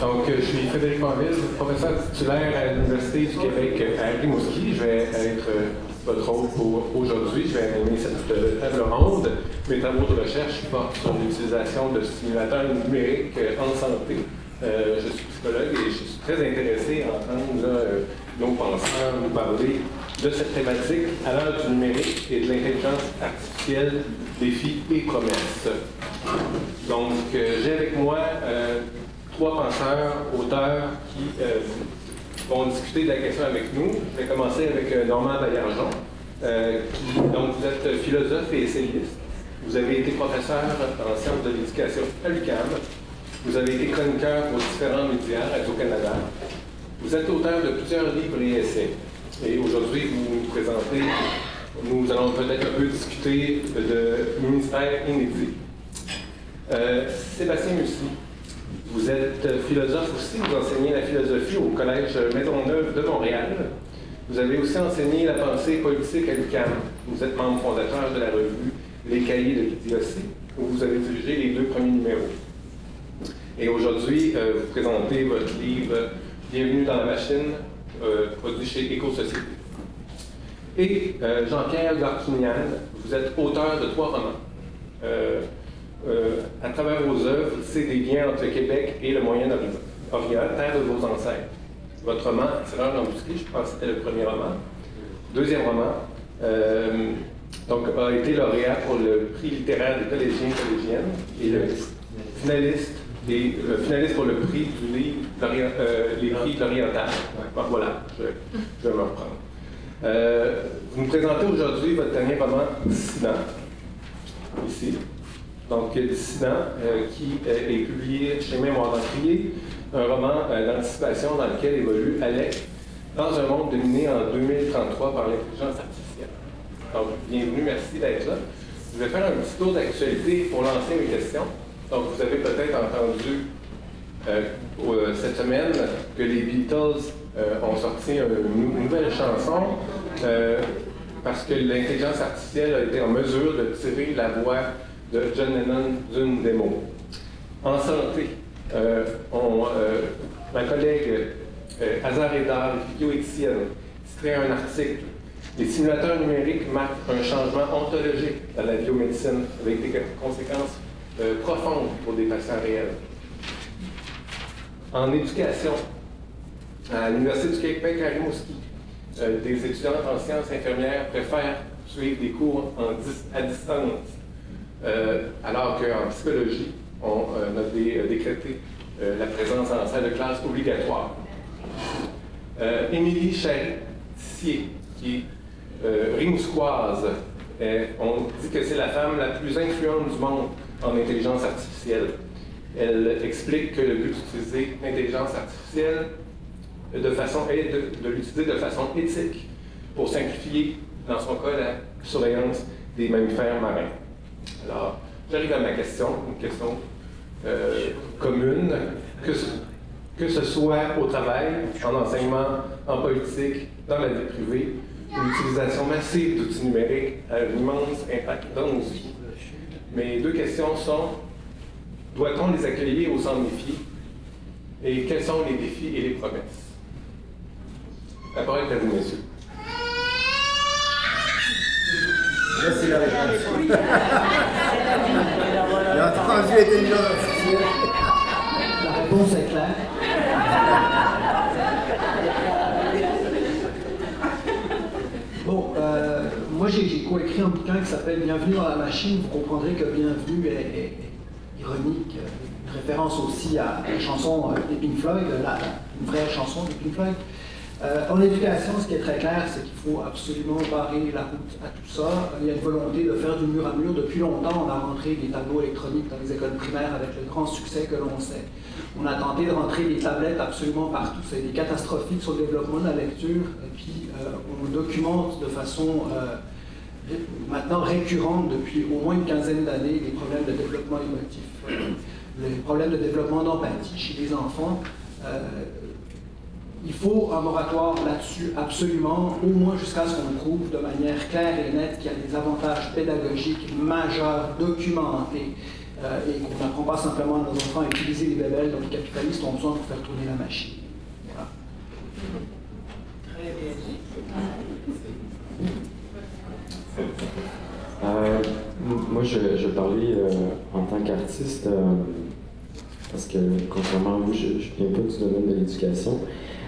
Donc, je suis Frédéric Monville, professeur titulaire à l'Université du Québec à Rimouski. Je vais être votre rôle pour aujourd'hui. Je vais animer cette table ronde. Mes travaux de recherche portent sur l'utilisation de stimulateurs numériques en santé. je suis psychologue et je suis très intéressé à entendre nos penseurs nous parler de cette thématique à l'heure du numérique et de l'intelligence artificielle, défis et promesses. Donc, euh, j'ai avec moi euh, trois penseurs, auteurs qui euh, vont discuter de la question avec nous. Je vais commencer avec Normand Baillargeon, donc vous êtes philosophe et essayiste. Vous avez été professeur en sciences de l'éducation à l'UQAM. Vous avez été chroniqueur pour différents médias Radio-Canada. Vous êtes auteur de plusieurs livres et essais. Et aujourd'hui, vous nous présentez, nous allons peut-être un peu discuter de ministère inédit. Euh, Sébastien Mussy, vous êtes philosophe aussi, vous enseignez la philosophie au Collège Maisonneuve de Montréal. Vous avez aussi enseigné la pensée politique à l'UQAM. Vous êtes membre fondateur de la revue Les Cahiers de l'Idiotie, où vous avez dirigé les deux premiers numéros. Et aujourd'hui, euh, vous présentez votre livre Bienvenue dans la machine, produit chez Éco-Société. Et euh, Jean-Pierre Gartunian, vous êtes auteur de trois romans. Euh, à travers vos œuvres, c'est des liens entre le Québec et le Moyen-Orient, terre de vos ancêtres. Votre roman, Tireur l'embusqué, je pense que c'était le premier roman. Deuxième roman, donc, a été lauréat pour le prix littéraire des collégiens et collégiennes et le finaliste et euh, finaliste pour le prix du livre, euh, les prix de l'Oriental. voilà, je, vais me reprendre. Euh, vous nous présentez aujourd'hui votre dernier roman, Dissident, ici. Donc, Dissident, qui est publié chez Mémoire d'Encrier, un roman d'anticipation dans lequel évolue Alec dans un monde dominé en 2033 par l'intelligence artificielle. Donc, bienvenue, merci d'être là. Je vais faire un petit tour d'actualité pour lancer mes questions. Donc, vous avez peut-être entendu euh, euh, cette semaine que les Beatles euh, ont sorti une, nouvelle chanson parce que l'intelligence artificielle a été en mesure de tirer la voix de John Lennon d'une démo. En santé, ma collègue Hazar Edar, bioéthicienne, titrait un article les simulateurs numériques marquent un changement ontologique dans la biomédecine avec des conséquences euh, profonde pour des patients réels. En éducation, à l'Université du Québec à Rimouski, euh, des étudiantes en sciences infirmières préfèrent suivre des cours à distance, euh, alors qu'en psychologie, on a décrété la présence en salle de classe obligatoire. Émilie Charretier, qui est on dit que c'est la femme la plus influente du monde en intelligence artificielle. Elle explique que le but d'utiliser l'intelligence artificielle est de, l'utiliser de façon éthique pour simplifier, dans son cas, la surveillance des mammifères marins. Alors, j'arrive à ma question, une question euh, commune, que ce, que ce soit au travail, en enseignement, en politique, dans la vie privée, l'utilisation massive d'outils numériques a un immense impact dans nos vies mes deux questions sont doit-on les accueillir ou s'en méfier Et quels sont les défis et les promesses? La parole est à vous, messieurs. Merci la réponse. J'ai entendu intelligence La réponse est claire. Bon, euh, moi j'ai coécrit un bouquin qui s'appelle Bienvenue dans la machine. Vous comprendrez que Bienvenue est, ironique, une référence aussi à la chanson des Pink Floyd, une vraie chanson des Pink Floyd. Euh, en éducation, ce qui est très clair, c'est qu'il faut absolument barrer la route à tout ça. Il y a une volonté de faire du mur à mur. Depuis longtemps, on a rentré des tableaux électroniques dans les écoles primaires avec le grand succès que l'on sait. On a tenté de rentrer des tablettes absolument partout. C'est des catastrophiques sur le développement de la lecture. Et puis, euh, on documente de façon euh, maintenant récurrente depuis au moins une quinzaine d'années les problèmes de développement émotif, les problèmes de développement d'empathie chez les enfants il faut un moratoire là-dessus absolument, au moins jusqu'à ce qu'on prouve de manière claire et nette qu'il y a des avantages pédagogiques majeurs, documentés, euh, et qu'on n'apprend pas simplement à nos enfants à utiliser les bébelles dont les capitalistes ont besoin pour faire tourner la machine. Très bien. Euh, moi, je, je parlais euh, en tant qu'artiste, euh, parce que contrairement à vous, je ne viens pas du domaine de l'éducation.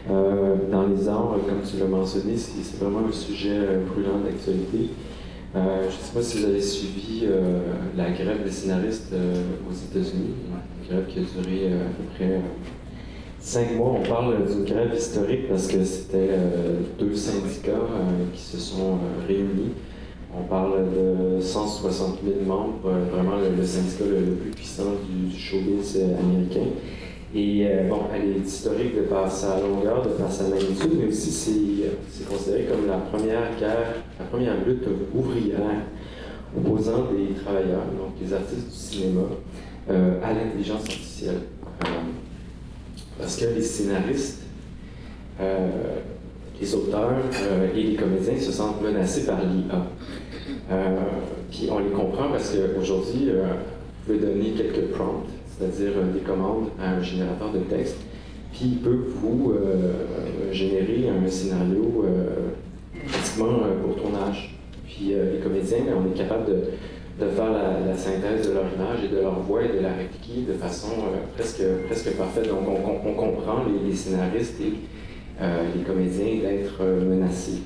Dans les arts, comme tu l'as mentionné, c'est vraiment un sujet brûlant d'actualité. Je ne sais pas si vous avez suivi la grève des scénaristes aux États-Unis, une grève qui a duré à peu près cinq mois. On parle d'une grève historique parce que c'était euh, deux syndicats euh, qui se sont euh, réunis. On parle de 160 000 membres, euh, vraiment le, syndicat le, plus puissant du, showbiz euh, américain. Et euh, bon, elle est historique de par sa longueur, de par sa magnitude, mais aussi c'est, considéré comme la première guerre, la première lutte ouvrière opposant des travailleurs, donc les artistes du cinéma, à l'intelligence artificielle. Parce que les scénaristes, les auteurs et les comédiens se sentent menacés par l'IA. Euh, puis on les comprend parce qu'aujourd'hui, euh, vous pouvez donner quelques prompts, c'est-à-dire euh, des commandes à un générateur de texte, puis il peut vous générer un scénario pratiquement pour tournage. Puis les comédiens, ben, on est capable de, de faire la, synthèse de leur image et de leur voix et de la répliquer de façon presque, presque parfaite. Donc on, comprend les, scénaristes et les comédiens d'être menacés.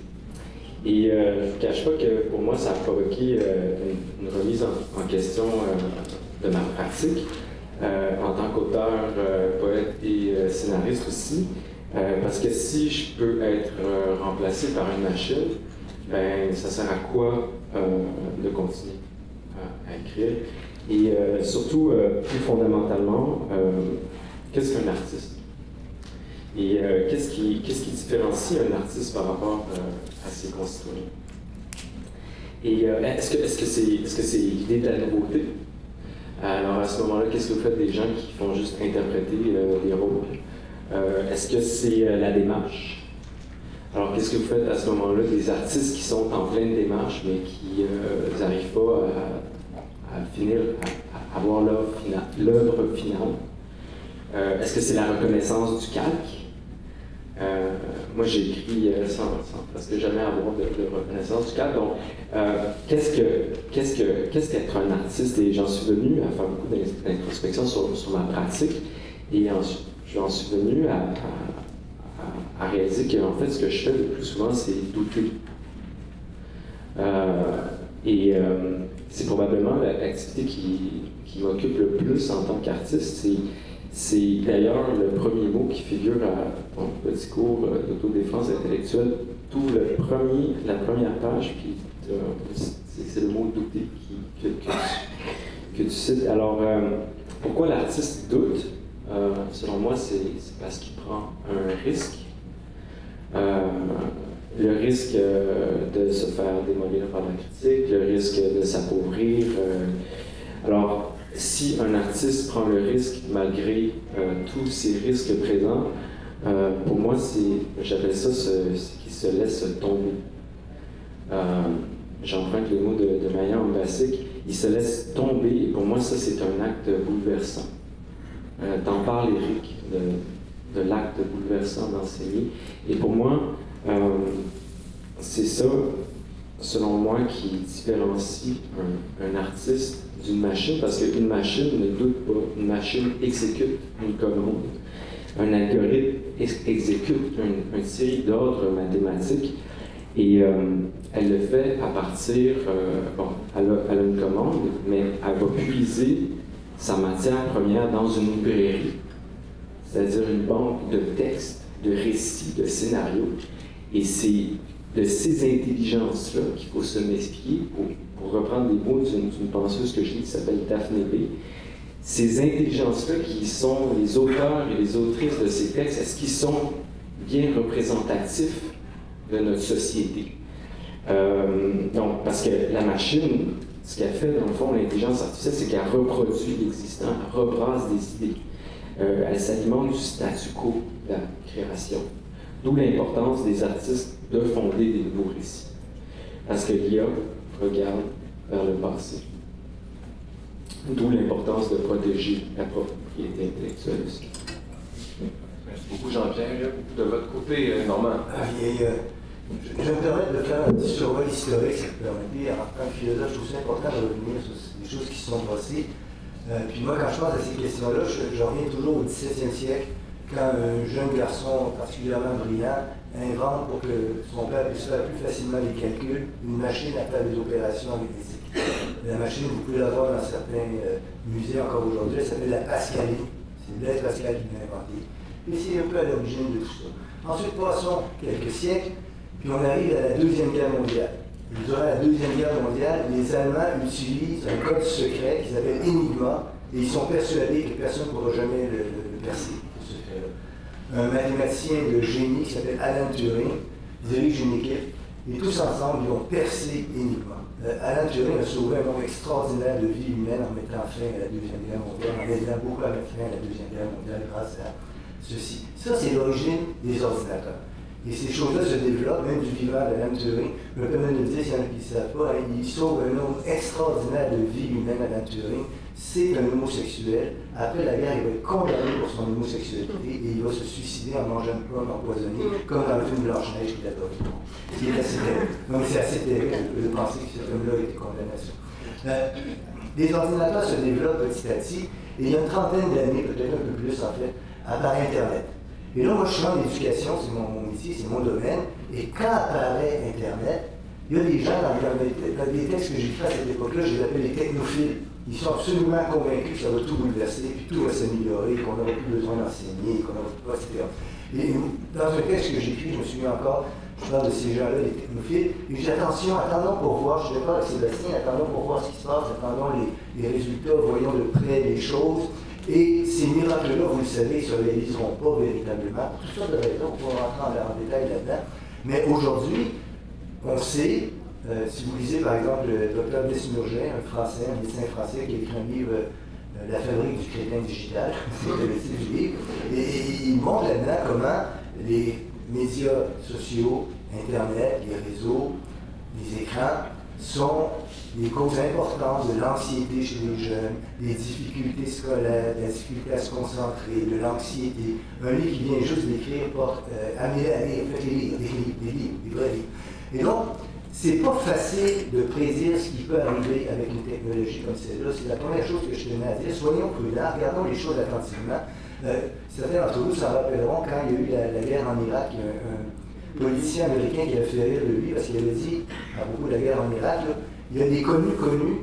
Et euh, je ne cache pas que pour moi, ça a provoqué euh, une, remise en, question euh, de ma pratique en tant qu'auteur, poète et scénariste aussi. Parce que si je peux être remplacé par une machine, ben ça sert à quoi de continuer à, écrire? Et surtout, plus fondamentalement, qu'est-ce qu'un artiste? Et euh, qu'est-ce qui, différencie un artiste par rapport euh, à ses concitoyens? Et euh, est-ce que c'est l'idée de la nouveauté? Alors à ce moment-là, qu'est-ce que vous faites des gens qui font juste interpréter des rôles? Est-ce que c'est la démarche? Alors qu'est-ce que vous faites à ce moment-là des artistes qui sont en pleine démarche mais qui n'arrivent pas à, finir, à, avoir l'œuvre finale? Est-ce que c'est la reconnaissance du calque? Euh, moi, j'ai écrit euh, sans, sans presque jamais avoir de, reconnaissance du calque. Donc, euh, qu'est-ce que qu'est-ce que qu'est-ce qu'être un artiste? Et j'en suis venu à faire beaucoup d'in- d'introspection sur, sur ma pratique. Et j'en suis venu à, à- réaliser que en fait, ce que je fais le plus souvent, c'est douter. Et c'est probablement l'activité qui, qui m'occupe le plus en tant qu'artiste. C'est d'ailleurs le premier mot qui figure à mon petit cours euh, d'autodéfense intellectuelle, tout le premier, la première page, puis euh, c'est le mot douter que, tu, cites. Alors, euh, pourquoi l'artiste doute? Selon moi, c'est parce qu'il prend un risque. Le risque de se faire démolir par la critique, le risque de s'appauvrir. alors, si un artiste prend le risque malgré euh, tous ces risques présents, euh, pour moi, j'appelle ça ce, qui se laisse tomber. Euh, J'emprunte le mot de, de Maya Ambasic, il se laisse tomber, et pour moi, ça, c'est un acte bouleversant. Euh, T'en parles, Eric, de, l'acte bouleversant d'enseigner. Et pour moi, c'est ça, selon moi, qui différencie un artiste d'une machine, parce qu'une machine ne doute pas, une machine exécute une commande, un algorithme ex- exécute une, une série d'ordres mathématiques, et euh, elle le fait à partir, euh, bon, elle a, une commande, mais elle va puiser sa matière première dans une librairie, c'est-à-dire une banque de textes, de récits, de scénarios, et c'est de ces intelligences-là qu'il faut se méfier, pour reprendre les mots d'une penseuse que je lis qui s'appelle Daphne B. Ces intelligences-là qui sont les auteurs et les autrices de ces textes, est-ce qu'ils sont bien représentatifs de notre société? Euh, donc, parce que la machine, ce qu'elle fait, dans le fond, l'intelligence artificielle, c'est qu'elle reproduit l'existant, elle rebrasse des idées. Euh, elle s'alimente du statu quo de la création. D'où l'importance des artistes de fonder des nouveaux récits. Parce que l'IA regarde vers le passé. D'où l'importance de protéger la propriété intellectuelle aussi. Merci beaucoup, Jean-Pierre. De votre côté, euh, Normand. Ah, il y a, euh, je, vais me permettre de faire un petit survol historique, ça me permet. En tant que philosophe, je trouve ça important de revenir sur des choses qui se sont passées. Euh, puis moi, quand je pense à ces questions-là, je, je reviens toujours au XVIIe siècle, quand un jeune garçon particulièrement brillant invente pour que son père puisse faire plus facilement les calculs une machine à faire des opérations arithmétiques. La machine, vous pouvez la voir dans certains euh, musées encore aujourd'hui, elle s'appelle la Pascaline. C'est Blaise Pascal qui l'a inventée. Et c'est un peu à l'origine de tout ça. Ensuite, passons quelques siècles, puis on arrive à la Deuxième Guerre mondiale. Durant la Deuxième Guerre mondiale, les Allemands utilisent un code secret qui s'appelle Enigma, et ils sont persuadés que personne ne pourra jamais le- le percer, ce secret-là. Un mathématicien de génie qui s'appelle Alan Turing dirige une équipe, et tous ensemble, ils vont percer Enigma. Euh, Alan Turing a sauvé un nombre extraordinaire de vies humaines en mettant fin à la Deuxième Guerre mondiale, en aidant beaucoup à mettre fin à la Deuxième Guerre mondiale grâce à ceci. Ça, c'est l'origine des ordinateurs. Et ces choses-là se développent, même du vivant d'Alan Turing. Je me permets de le dire, s'il y en a qui ne savent pas, hein, il sauve un nombre extraordinaire de vies humaines, Alan Turing. C'est un homosexuel. Après la guerre, il va être condamné pour son homosexualité et il va se suicider en mangeant une pomme empoisonnée, comme dans le film Blanche-Neige qu'il adore. Ce qui est assez terrible. Mais c'est assez terrible de penser que cet homme-là a été condamné à ça. Euh, les ordinateurs se développent petit à petit, et il y a une trentaine d'années, peut-être un peu plus en fait, apparaît Internet. Et là, moi, je suis en éducation, c'est mon, métier, c'est mon domaine, et quand apparaît Internet, il y a des gens dans, les, textes que j'ai à cette époque-là, je les appelle les technophiles. Ils sont absolument convaincus que ça va tout bouleverser, puis tout va s'améliorer, qu'on n'aura plus besoin d'enseigner, qu'on pas, etc. Et dans un texte que j'ai écrit, je me souviens encore, je parle de ces gens-là, les technophiles, et je dis attention, attendons pour voir, je suis d'accord avec Sébastien, attendons pour voir ce qui se passe, attendons les, les résultats, voyons de près les choses. Et ces miracles-là, vous le savez, ne se réaliseront pas véritablement, pour toutes sortes de raisons, on pourra rentrer en, détail là-dedans. Mais aujourd'hui, on sait, euh, si vous lisez par exemple le docteur Desmurger, un français, un médecin français qui a écrit un livre, euh, La fabrique du crétin digital, c'est le titre du livre, et il montre là-dedans comment les médias sociaux, Internet, les réseaux, les écrans sont les causes importantes de l'anxiété chez les jeunes, des difficultés scolaires, la difficulté à se concentrer, de l'anxiété. Un livre qui vient juste d'écrire porte euh, amenez à lire, livres, des livres, des livres, des vrais livres. Et donc, c'est pas facile de prédire ce qui peut arriver avec une technologie comme celle-là. C'est la première chose que je tenais à dire. Soyons prudents, regardons les choses attentivement. Euh, certains d'entre vous s'en rappelleront quand il y a eu la, guerre en Irak, il y a un, un politicien américain qui a fait rire de lui parce qu'il avait dit, à propos de la guerre en Irak, il y a des connus connus,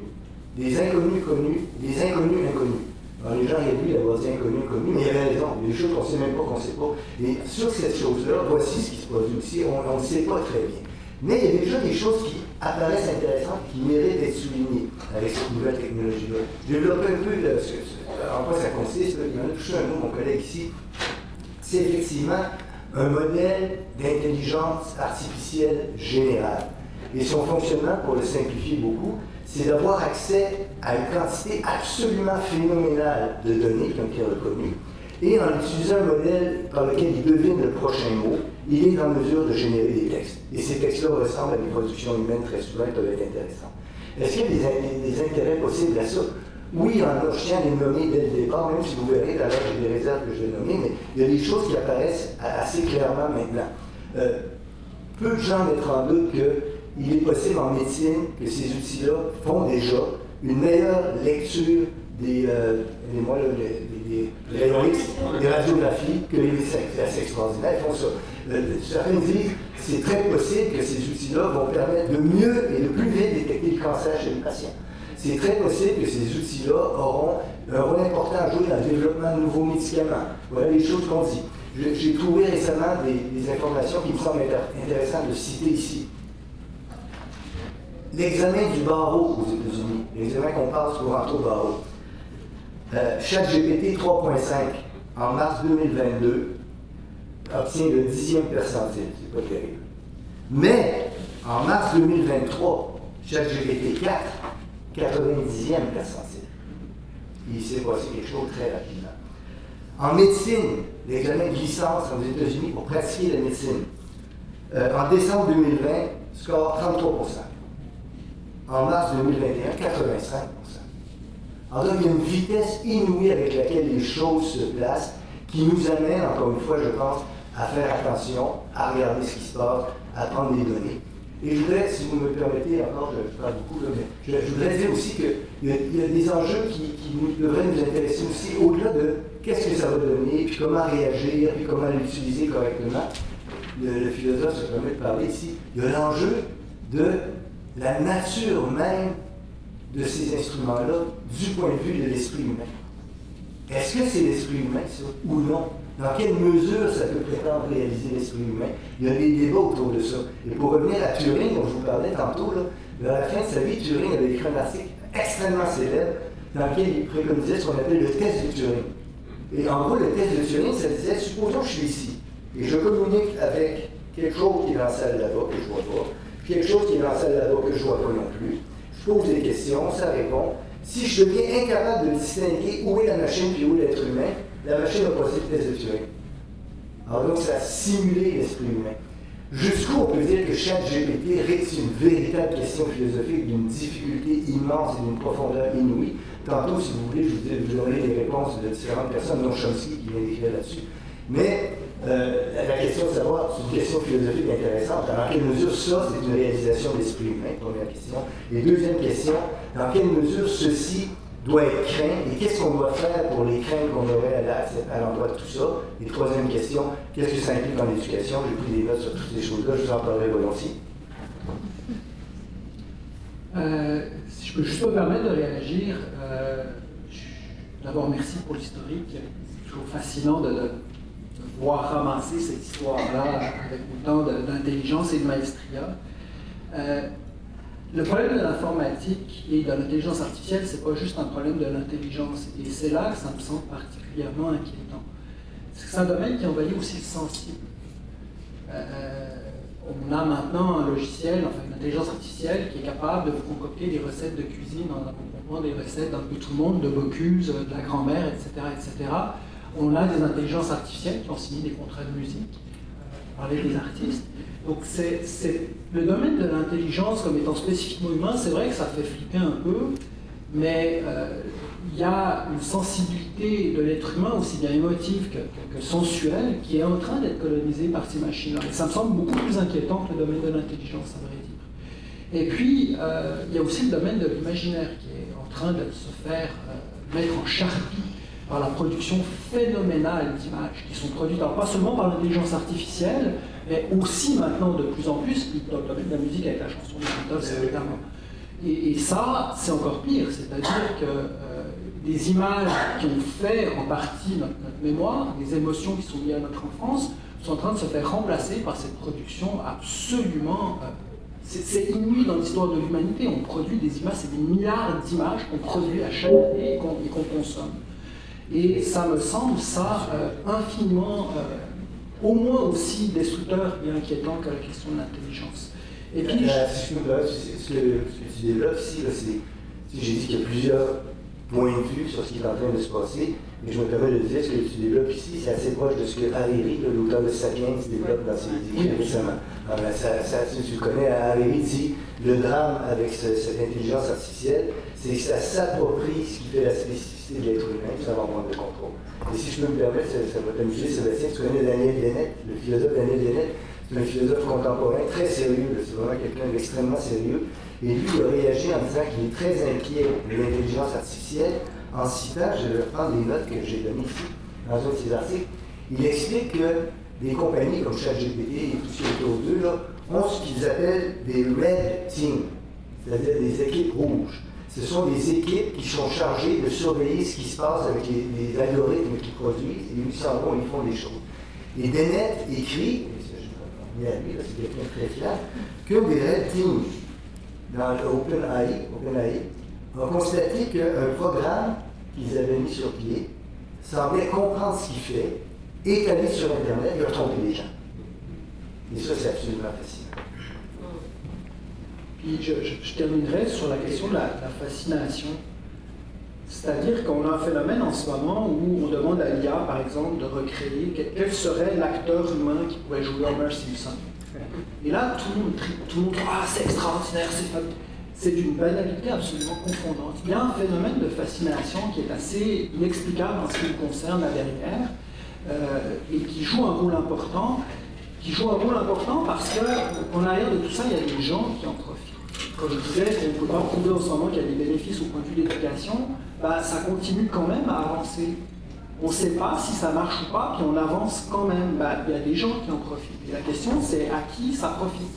des inconnus connus, des inconnus inconnus. Alors les gens réduits d'avoir dit inconnus connus, mais il avait raison. Il y a des choses qu'on ne sait même pas qu'on ne sait pas. Et sur cette chose-là, voici ce qui se produit aussi, on ne sait pas très bien. Mais il y a déjà des choses qui apparaissent intéressantes, qui méritent d'être soulignées avec cette nouvelle technologie-là. Je développe un peu ce- en quoi ça consiste. Il y en a touché un mot, mon collègue ici. C'est effectivement un modèle d'intelligence artificielle générale. Et son fonctionnement, pour le simplifier beaucoup, c'est d'avoir accès à une quantité absolument phénoménale de données qui ont reconnues. Et en utilisant un modèle par lequel il devine le prochain mot, il est en mesure de générer des textes. Et ces textes-là ressemblent à des productions humaines très souvent et peuvent être intéressants. Est-ce qu'il y a des, in- des intérêts possibles à ça? Oui, en je tiens à les nommer dès le départ, même si vous verrez, d'ailleurs, j'ai des réserves que je vais nommer, mais il y a des choses qui apparaissent assez clairement maintenant. Euh, peu de gens mettent en doute qu'il est possible en médecine que ces outils-là font déjà une meilleure lecture des, euh, des, moi, des, radiographies que les médecins. C'est assez font ça. Euh, certains disent c'est très possible que ces outils-là vont permettre de mieux et de plus vite détecter le cancer chez les patients. C'est très possible que ces outils-là auront un rôle important à jouer dans le développement de nouveaux médicaments. Voilà les choses qu'on dit. J'ai trouvé récemment des, informations qui me semblent intér- intéressantes de citer ici. L'examen du barreau aux États-Unis, l'examen qu'on passe pour entrer au barreau. Euh, ChatGPT 3.5 en mars 2022 obtient le dixième percentile, c'est pas terrible. Mais en mars 2023, ChatGPT 4, 90e percentile. Il s'est passé quelque chose très rapidement. En médecine, l'examen de licence aux États-Unis pour pratiquer la médecine. Euh, en décembre 2020, score 33 En mars 2021, 85 Alors donc, il y a une vitesse inouïe avec laquelle les choses se placent qui nous amène, encore une fois, je pense, à faire attention, à regarder ce qui se passe, à prendre des données. Et je voudrais, si vous me permettez, encore, je parle beaucoup, mais je, voudrais dire aussi qu'il y, a des enjeux qui, devraient nous intéresser aussi, au-delà de qu'est-ce que ça va donner, puis comment réagir, puis comment l'utiliser correctement. Le, le, philosophe se permet de parler ici. A l'enjeu de la nature même de ces instruments-là du point de vue de l'esprit humain. Est-ce que c'est l'esprit humain, ça, ou non? Dans quelle mesure ça peut prétendre réaliser l'esprit humain? Il y a des débats autour de ça. Et pour revenir à Turing, dont je vous parlais tantôt, là, vers la fin de sa vie, Turing avait écrit un article extrêmement célèbre dans lequel il préconisait ce qu'on appelle le test de Turing. Et en gros, le test de Turing, ça disait, supposons que je suis ici, et je communique avec quelque chose qui est dans la salle là-bas, que je vois pas, quelque chose qui est dans la salle là-bas, que je ne vois pas non plus. Je pose des questions, ça répond. Si je deviens incapable de distinguer où est la machine et où est l'être humain, la machine va passer le test de Turing. Alors donc, ça a simulé l'esprit humain. Jusqu'où on peut dire que chaque GPT reste une véritable question philosophique d'une difficulté immense et d'une profondeur inouïe? Tantôt, si vous voulez, je vous, donnerai des réponses de différentes personnes, dont Chomsky qui vient d'écrire là-dessus. Mais euh, la question de savoir, c'est une question philosophique intéressante. Dans quelle mesure ça, c'est une réalisation de l'esprit humain, première question. Et deuxième question, dans quelle mesure ceci doit être craint? Et qu'est-ce qu'on doit faire pour les craintes qu'on aurait à l'endroit de tout ça? Et troisième question, qu'est-ce que ça implique dans l'éducation? J'ai pris des notes sur toutes ces choses-là, je vous en parlerai volontiers. Euh, si je peux juste me permettre de réagir, euh, d'abord merci pour l'historique. C'est toujours fascinant de, voir ramasser cette histoire-là avec autant d'intelligence et de maestria. Euh, le problème de l'informatique et de l'intelligence artificielle, c'est pas juste un problème de l'intelligence. Et c'est là que ça me semble particulièrement inquiétant. C'est un domaine qui envahit aussi le sensible. Euh, on a maintenant un logiciel, enfin une intelligence artificielle qui est capable de vous concocter des recettes de cuisine en accompagnement des recettes d'un peu tout le monde, de Bocuse, de la grand-mère, etc., etc. On a des intelligences artificielles qui ont signé des contrats de musique, euh, parler des artistes. Donc c'est le domaine de l'intelligence comme étant spécifiquement humain, c'est vrai que ça fait flipper un peu, mais euh, il y a une sensibilité de l'être humain, aussi bien émotive que, sensuelle, qui est en train d'être colonisée par ces machines-là. Et ça me semble beaucoup plus inquiétant que le domaine de l'intelligence, à vrai dire. Et puis, euh, il y a aussi le domaine de l'imaginaire qui est en train de se faire mettre en charpie par la production phénoménale d'images qui sont produites, alors pas seulement par l'intelligence artificielle, mais aussi maintenant de plus en plus dans le domaine de la musique avec la chanson de Beatles, évidemment. Et, et ça, c'est encore pire, c'est-à-dire que euh, des images qui ont fait en partie notre, mémoire, des émotions qui sont liées à notre enfance, sont en train de se faire remplacer par cette production absolument... Euh, c'est inouï dans l'histoire de l'humanité. On produit des images, c'est des milliards d'images qu'on produit à chaque année et qu'on consomme. Et ça me semble, ça, euh, infiniment, euh, au moins aussi destructeur et inquiétant que la question de l'intelligence. Et puis, ce, que, tu développes ici, c'est, j'ai dit qu'il y a plusieurs points de vue sur ce qui est en train de se passer, mais je me permets de dire ce que tu développes ici, c'est assez proche de ce que Hariri, l'auteur de Sapiens, développe dans ses écrits récemment. Alors, ça, ça, tu, le connais, Hariri dit le drame avec cette intelligence artificielle, c'est que ça s'approprie ce qui fait la spécificité de l'être humain, ça va prendre le contrôle. Et si je peux me permettre, ça, va t'amuser, Sébastien, tu connais Daniel Dennett, le philosophe Daniel Dennett, c'est un philosophe contemporain très sérieux, c'est vraiment quelqu'un d'extrêmement sérieux. Et lui, il a réagi en disant qu'il est très inquiet de l'intelligence artificielle en citant, je vais reprendre les notes que j'ai données ici, dans un de ses articles, il explique que des compagnies comme ChatGPT et tout ce qui est autour d'eux ont ce qu'ils appellent des red teams, c'est-à-dire des équipes rouges ce sont des équipes qui sont chargées de surveiller ce qui se passe avec les, algorithmes qu'ils produisent, et ils s'en vont, ils font des choses. Et Dennett écrit, et ça, je c'est quelqu'un très fier, que des Red Teams dans l'OpenAI OpenAI, ont constaté qu'un programme qu'ils avaient mis sur pied semblait comprendre ce qu'il fait, allé sur Internet et trompé les gens. Et ça, c'est absolument fascinant. Puis je, terminerai sur la question de la, fascination. C'est-à-dire qu'on a un phénomène en ce moment où on demande à l'IA, par exemple, de recréer quel serait l'acteur humain qui pourrait jouer Homer Simpson. Et là, tout le monde, tout le monde ah, c'est extraordinaire, c'est c'est une banalité absolument confondante. Il y a un phénomène de fascination qui est assez inexplicable en ce qui me concerne la dernière, euh, et qui joue un rôle important, qui joue un rôle important parce qu'en arrière de tout ça, il y a des gens qui en profitent. Comme je disais, on ne peut pas prouver moment qu'il y a des bénéfices au point de vue de l'éducation, bah, ça continue quand même à avancer. On ne sait pas si ça marche ou pas, puis on avance quand même. Bah, il y a des gens qui en profitent. Et la question, c'est à qui ça profite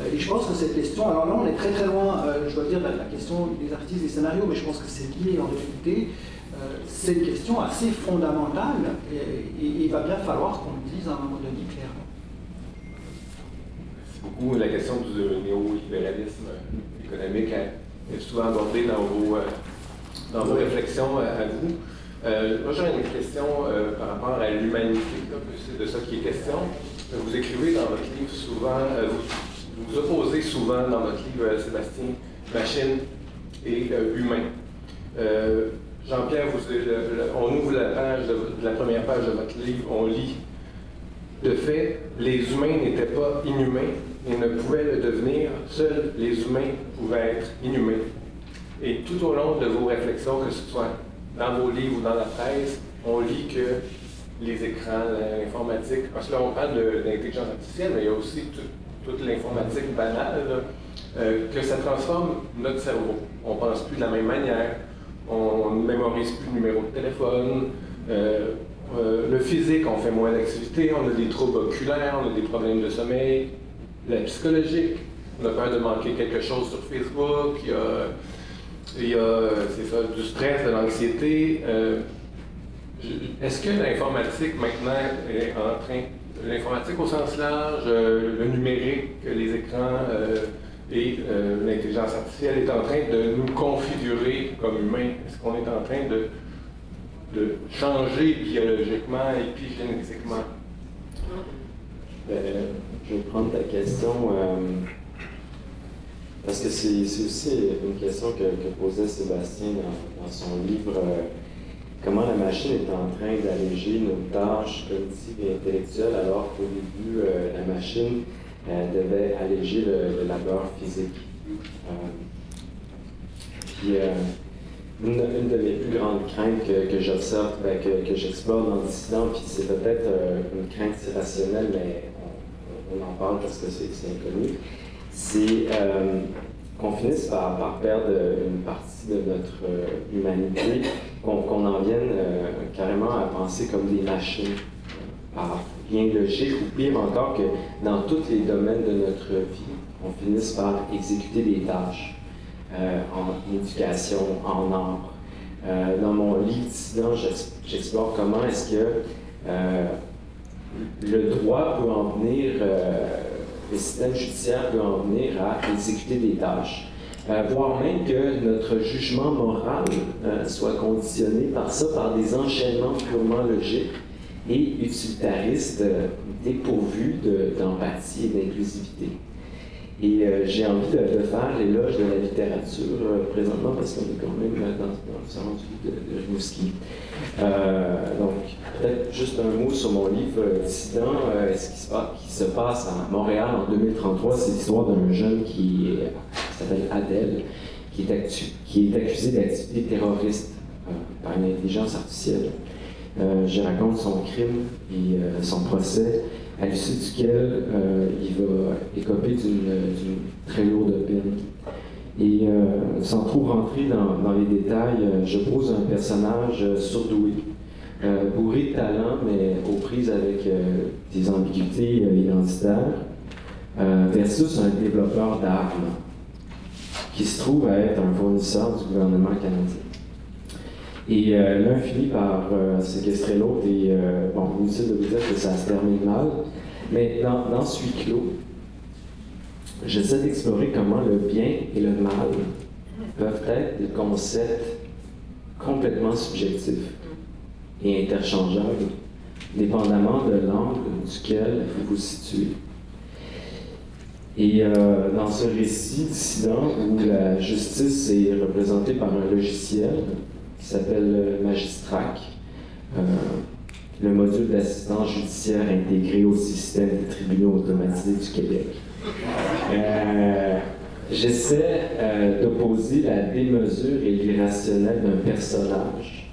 euh, et je pense que cette question, alors là on est très très loin, euh, je dois dire, de la question des artistes, des scénarios, mais je pense que c'est lié en réalité. Euh, c'est une question assez fondamentale et, il va bien falloir qu'on le dise à un moment donné clairement. Beaucoup. La question du néolibéralisme économique est souvent abordée dans vos, dans vos réflexions à vous. moi, j'ai une question par rapport à l'humanité, c'est de ça qui est question. Vous écrivez dans votre livre souvent, vous opposez souvent dans votre livre, euh, Sébastien, machine et euh, humain. Euh, Jean-Pierre, on ouvre la, page de, la première page de votre livre, on lit De fait, les humains n'étaient pas inhumains et ne pouvaient le devenir, seuls les humains pouvaient être inhumains. Et tout au long de vos réflexions, que ce soit dans vos livres ou dans la presse, on lit que les écrans, l'informatique, parce que là on parle d'intelligence artificielle, mais il y a aussi tout, toute l'informatique banale, euh, que ça transforme notre cerveau. On pense plus de la même manière, on ne mémorise plus le numéro de téléphone. Euh, euh, le physique, on fait moins d'activité, on a des troubles oculaires, on a des problèmes de sommeil. La psychologique, on a peur de manquer quelque chose sur Facebook, il y a, il y a c'est ça, du stress, de l'anxiété. Est-ce que l'informatique maintenant est en train l'informatique au sens large, euh, le numérique, les écrans euh, et euh, l'intelligence artificielle est en train de nous configurer comme humains? Est-ce qu'on est en train de, de changer biologiquement et épigénétiquement? Ben, je vais prendre ta question parce que c'est aussi une question que, posait Sébastien dans, son livre comment la machine est en train d'alléger nos tâches cognitives et intellectuelles alors qu'au début, euh, la machine euh, devait alléger le, labeur physique. Euh, puis, une, de mes plus grandes craintes que, j'observe, ben, que, j'explore dans le dissident, puis c'est peut-être une crainte irrationnelle, mais on, en parle parce que c'est inconnu, c'est qu'on finisse par, perdre une partie de notre humanité qu'on en vienne euh, carrément à penser comme des machines par rien de logique, ou pire encore que dans tous les domaines de notre vie, on finisse par exécuter des tâches euh, en éducation, en art. Euh, dans mon livre dissident, j'explore comment est-ce que le droit peut en venir, le système judiciaire peut en venir à exécuter des tâches. Euh, voire même que notre jugement moral euh, soit conditionné par ça, par des enchaînements purement logiques et utilitaristes euh, dépourvus d'empathie et d'inclusivité. Et j'ai envie de, faire l'éloge de la littérature présentement parce qu'on est quand même dans, le salon du de, de Rimouski. donc, peut-être juste un mot sur mon livre Dissident, ce qui se, passe, à Montréal en 2033, c'est l'histoire d'un jeune qui s'appelle Adèle, qui est, qui est accusé d'activité terroriste euh, par une intelligence artificielle. Euh, je raconte son crime et euh, son procès, à l'issue duquel il va écoper d'une très lourde peine. Et sans trop rentrer dans, les détails, je pose un personnage surdoué, bourré de talent, mais aux prises avec des ambiguïtés identitaires, versus un développeur d'armes qui se trouve à être un fournisseur du gouvernement canadien. Et euh, l'un finit par euh, séquestrer l'autre et, euh, bon, inutile de vous dire que ça se termine mal, mais dans, dans ce huis clos, j'essaie d'explorer comment le bien et le mal peuvent être des concepts complètement subjectifs et interchangeables, dépendamment de l'angle duquel vous vous situez. Et euh, dans ce récit dissident où la justice est représentée par un logiciel qui s'appelle Magistrac, euh, le module d'assistance judiciaire intégré au système des tribunaux automatisés du Québec. Euh, j'essaie euh, d'opposer la démesure et l'irrationnel d'un personnage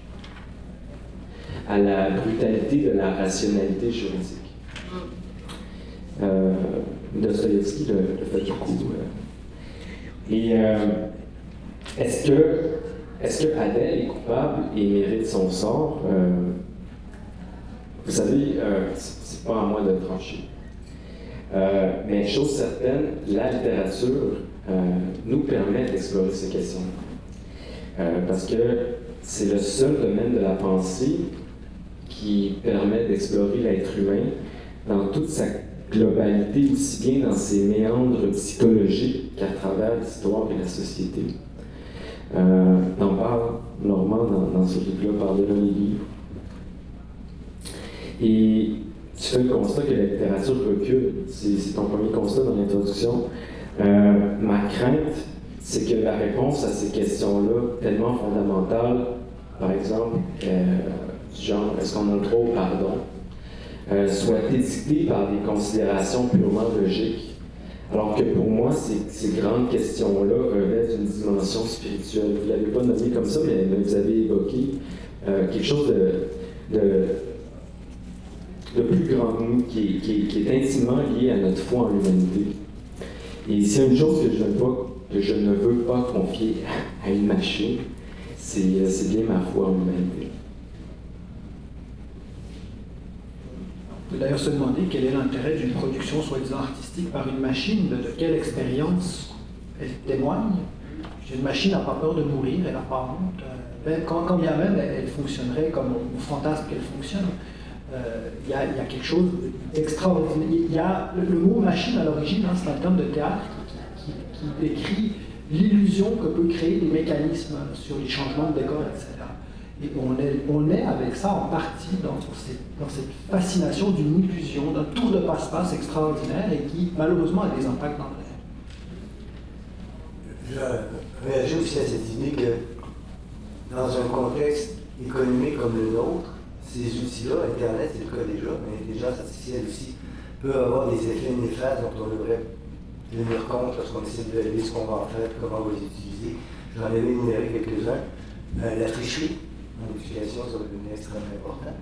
à la brutalité de la rationalité juridique. Euh, Dostoevsky le, le fait. Et est-ce que, est-ce que Adèle est coupable et mérite son sort? Euh, vous savez, euh, c'est pas à moi de trancher. Euh, mais chose certaine, la littérature euh, nous permet d'explorer ces questions. Parce que c'est le seul domaine de la pensée qui permet d'explorer l'être humain dans toute sa globalité, aussi bien dans ses méandres psychologiques qu'à travers l'histoire et la société. Euh, T'en parles, Normand, dans, ce livre-là, par-delà les livres. Et tu fais le constat que la littérature recule. C'est ton premier constat dans l'introduction. Euh, ma crainte, c'est que la réponse à ces questions-là, tellement fondamentales, par exemple, euh, genre est-ce qu'on a au pardon, euh, soit édictée par des considérations purement logiques. Alors que pour moi, ces, grandes questions-là revêtent une dimension spirituelle. Vous ne l'avez pas nommé comme ça, mais vous avez évoqué euh, quelque chose de, plus grand que nous, qui, est- intimement lié à notre foi en l'humanité. Et c'est une chose que je, ne veux, que je ne veux pas confier à une machine, c'est euh, c'est bien ma foi en l'humanité. On peut d'ailleurs se demander quel est l'intérêt d'une production soi-disant artistique par une machine, de, quelle expérience elle témoigne. Une machine n'a pas peur de mourir, elle n'a pas honte. Euh, quand, bien même elle, fonctionnerait comme on fantasme qu'elle fonctionne, euh, il y, a- quelque chose d'extraordinaire. Le, mot machine à l'origine, hein, c'est un terme de théâtre qui, décrit l'illusion que peut créer des mécanismes sur les changements de décor, etc. Et on est, avec ça en partie dans cette, dans cette fascination d'une illusion, d'un tour de passe-passe extraordinaire et qui malheureusement a des impacts dans le réel. Je réagis aussi à cette idée que dans un contexte économique comme le nôtre, ces outils-là, Internet c'est le cas déjà, mais l'intelligence artificielle aussi, peut avoir des effets néfastes dont on devrait tenir compte lorsqu'on essaie de valider ce qu'on va en faire, comment on va les utiliser. J'en avais énuméré quelques-uns. Euh, la tricherie ça va devenir extrêmement important.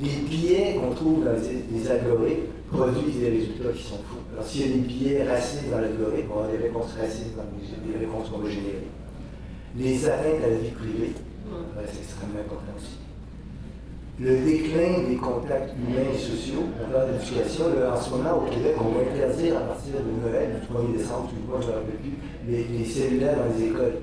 Les billets qu'on trouve dans les, algorithmes produisent des résultats qui sont fous. Alors, s'il y a des billets racistes dans l'algorithme, on avoir des réponses racistes dans les, des réponses qu'on va générer. Les atteintes à la vie privée, c'est extrêmement important aussi. Le déclin des contacts humains et sociaux, on parle d'éducation. là, En ce moment, au Québec, on va interdire à partir de Noël, du 1er décembre, tout le monde, je ne me rappelle plus, les, les cellulaires dans les écoles.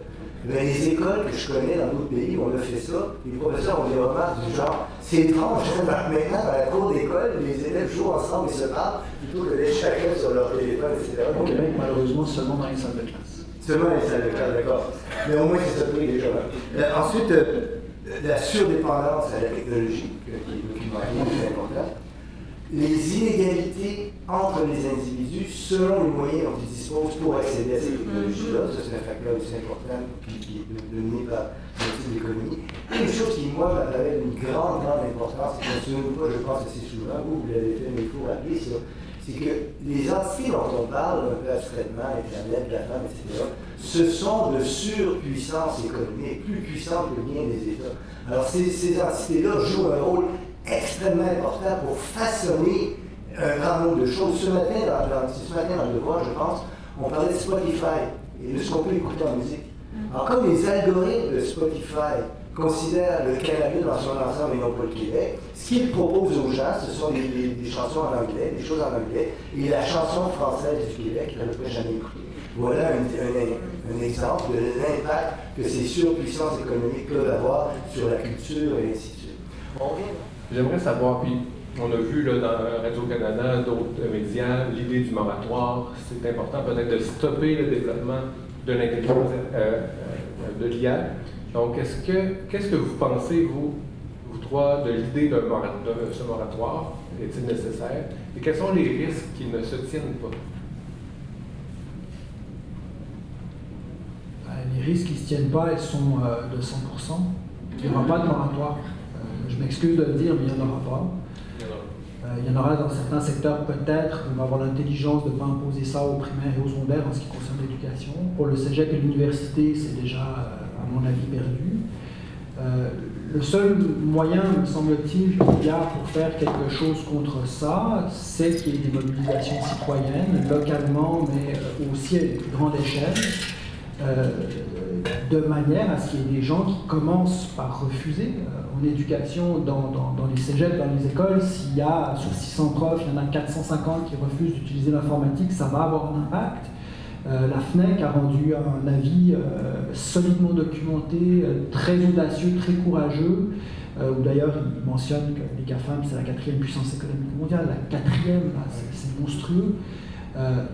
Mais les écoles que je connais dans d'autres pays, on a fait ça. Les professeurs ont des remarques du genre c'est étrange, hein, maintenant dans la cour d'école, les élèves jouent ensemble et se parlent plutôt que d'être chacun sur leur téléphone, etc. Au Québec, malheureusement, seulement dans les salles de classe. Seulement les salles de classe, d'accord. Mais au moins, c'est ça pris déjà. Euh, ensuite, euh, la surdépendance à la technologie, qui est documentée, c'est important. Les inégalités entre les individus selon les moyens dont ils disposent pour accéder à ces technologies-là, ça c'est un facteur aussi important qui, est donné par le type d'économie. Et une chose qui, moi, m'apparaît d'une grande, grande importance, et pas, je pense assez souvent, vous, vous l'avez fait, mais il faut rappeler ça, c'est que les entités dont on parle, un peu abstraitement, Internet, la femme, etc., ce sont de surpuissance économique, plus puissantes que bien des États. Alors ces, ces entités-là jouent un rôle extrêmement important pour façonner un grand nombre de choses. Ce matin, dans, dans- ce matin dans le devoir, je pense, on parlait de Spotify et de ce qu'on peut écouter en musique. Alors comme les algorithmes de Spotify considèrent le Canada dans son ensemble et non pas le Québec, ce qu'ils proposent aux gens, ce sont des, des- des chansons en anglais, des choses en anglais, et la chanson française du Québec, qu'ils n'avaient jamais écoutée. Voilà un, un- un exemple de l'impact que ces surpuissances économiques peuvent avoir sur la culture et ainsi de suite. On revient J'aimerais savoir, puis on a vu là, dans Radio-Canada, d'autres médias, l'idée du moratoire. C'est important peut-être de stopper le développement de l'intelligence euh, euh, de l'IA. Donc, est-ce que, qu'est-ce que vous pensez, vous, vous trois, de l'idée d'un de ce moratoire? Est-il nécessaire? Et quels sont les risques qui ne se tiennent pas? Euh, Les risques qui ne se tiennent pas, elles sont euh, de 100%. Il n'y aura pas de moratoire. Euh, je m'excuse de le dire, mais il n'y en aura pas. Euh, il y en aura dans certains secteurs peut-être, on va avoir l'intelligence de ne pas imposer ça aux primaires et aux secondaires en ce qui concerne l'éducation. Pour le cégep et l'université, c'est déjà, euh, à mon avis, perdu. Euh, le seul moyen, me semble-t-il, qu'il y a pour faire quelque chose contre ça, c'est qu'il y ait des mobilisations citoyennes, localement, mais aussi à une plus grande échelle de manière à ce qu'il y ait des gens qui commencent par refuser. Euh, en éducation, dans, les cégeps, dans les écoles, s'il y a sur 600 profs, il y en a 450 qui refusent d'utiliser l'informatique, ça va avoir un impact. Euh, la FNEC a rendu un avis euh, solidement documenté, très audacieux, très courageux, où d'ailleurs il mentionne que les GAFAM c'est la quatrième puissance économique mondiale, la quatrième, c'est monstrueux.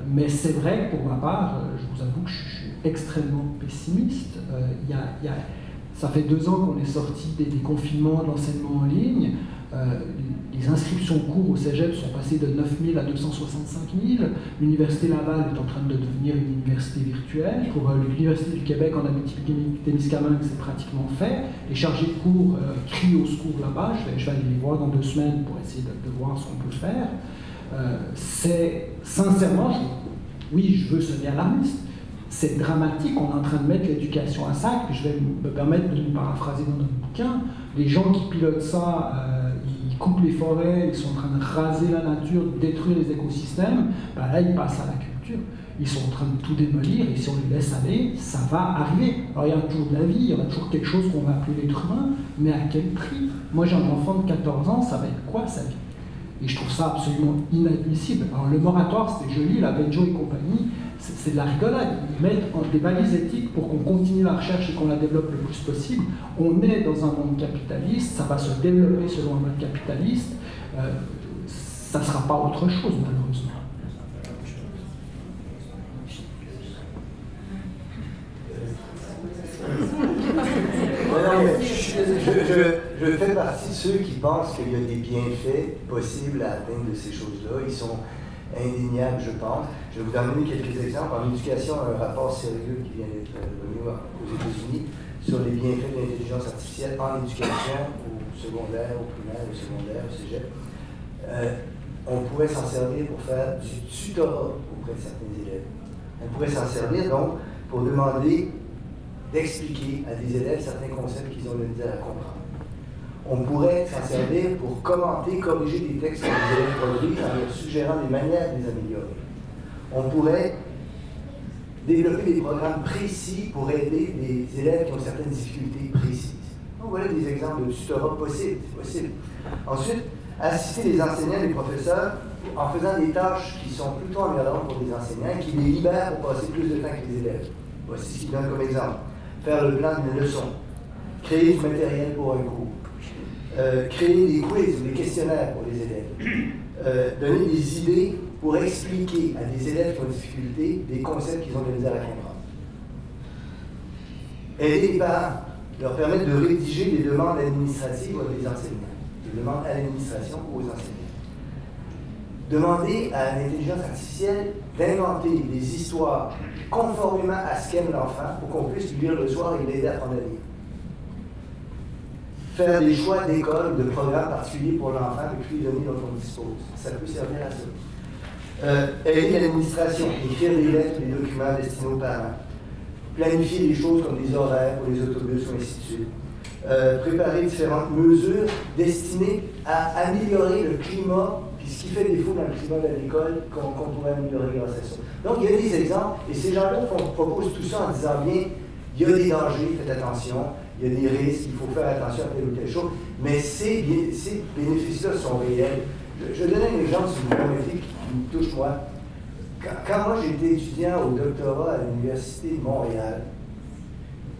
mais c'est vrai que pour ma part, je vous avoue que je suis extrêmement pessimiste. Euh, y a, ça fait deux ans qu'on est sorti des, confinements de l'enseignement en ligne. Euh, les inscriptions cours au cégep sont passées de 9 000 à 265 000. L'Université Laval est en train de devenir une université virtuelle. Euh, l'Université du Québec en Abitibi-Témiscamingue, c'est pratiquement fait. Les chargés de cours crient au secours là-bas. Je vais, aller les voir dans deux semaines pour essayer de, voir ce qu'on peut faire. c'est sincèrement, oui, je veux sonner alarmiste, c'est dramatique, on est en train de mettre l'éducation à sac, je vais me permettre de nous paraphraser dans notre bouquin, les gens qui pilotent ça, euh, ils coupent les forêts, ils sont en train de raser la nature, de détruire les écosystèmes, ben là ils passent à la culture. Ils sont en train de tout démolir et si on les laisse aller, ça va arriver. Alors il y a toujours de la vie, il y aura toujours quelque chose qu'on va appeler l'être humain, mais à quel prix? Moi j'ai un enfant de 14 ans, ça va être quoi sa vie? Et je trouve ça absolument inadmissible. Alors le moratoire, c'était joli, la Benjo et compagnie, c'est de la rigolade. Ils mettent des balises éthiques pour qu'on continue la recherche et qu'on la développe le plus possible. On est dans un monde capitaliste, ça va se développer selon un mode capitaliste. Euh, ça ne sera pas autre chose, malheureusement. je, je, fais partie de ceux qui pensent qu'il y a des bienfaits possibles à atteindre de ces choses-là. Ils sont indéniable, je pense. Je vais vous donner quelques exemples. En éducation, un rapport sérieux qui vient d'être remis aux États-Unis sur les bienfaits de l'intelligence artificielle en éducation, au secondaire, au primaire, au secondaire, au cégep. Euh, on pourrait s'en servir pour faire du tutorat auprès de certains élèves. On pourrait s'en servir donc pour demander d'expliquer à des élèves certains concepts qu'ils ont de misère à comprendre on pourrait s'en servir pour commenter, corriger des textes que les élèves produisent en leur suggérant des manières de les améliorer. On pourrait développer des programmes précis pour aider les élèves qui ont certaines difficultés précises. Donc voilà des exemples de tutorat possibles, possible. Ensuite, assister les enseignants les professeurs en faisant des tâches qui sont plutôt améliorantes pour les enseignants, qui les libèrent pour passer plus de temps que les élèves. Voici ce qu'il donne comme exemple. Faire le plan d'une leçon, créer du matériel pour un cours, euh, créer des quiz, des questionnaires pour les élèves, euh, donner des idées pour expliquer à des élèves qui ont des difficultés des concepts qu'ils ont de misère à comprendre. Aider les parents, leur permettre de rédiger des demandes administratives aux enseignants, des demandes à l'administration ou aux enseignants. Demander à l'intelligence artificielle d'inventer des histoires conformément à ce qu'aime l'enfant pour qu'on puisse lui lire le soir et l'aider à prendre la lire faire des choix d'école, de programmes particuliers pour l'enfant et puis donner dont on dispose. Ça peut servir à ça. Euh, aider l'administration, écrire des lettres, des documents destinés aux parents. Planifier des choses comme des horaires pour les autobus ou ainsi. Euh, préparer différentes mesures destinées à améliorer le climat, puis ce qui fait défaut dans le climat de l'école, qu'on pourrait améliorer grâce à ça. Donc, il y a des exemples, et ces gens-là proposent tout ça en disant bien, il y a des dangers, faites attention, il y a des risques, il faut faire attention à telle ou telle chose, mais ces, ces bénéfices-là sont réels. Je, je, donne un exemple, si vous permettez, qui me touche moi. Quand, moi j'étais étudiant au doctorat à l'Université de Montréal,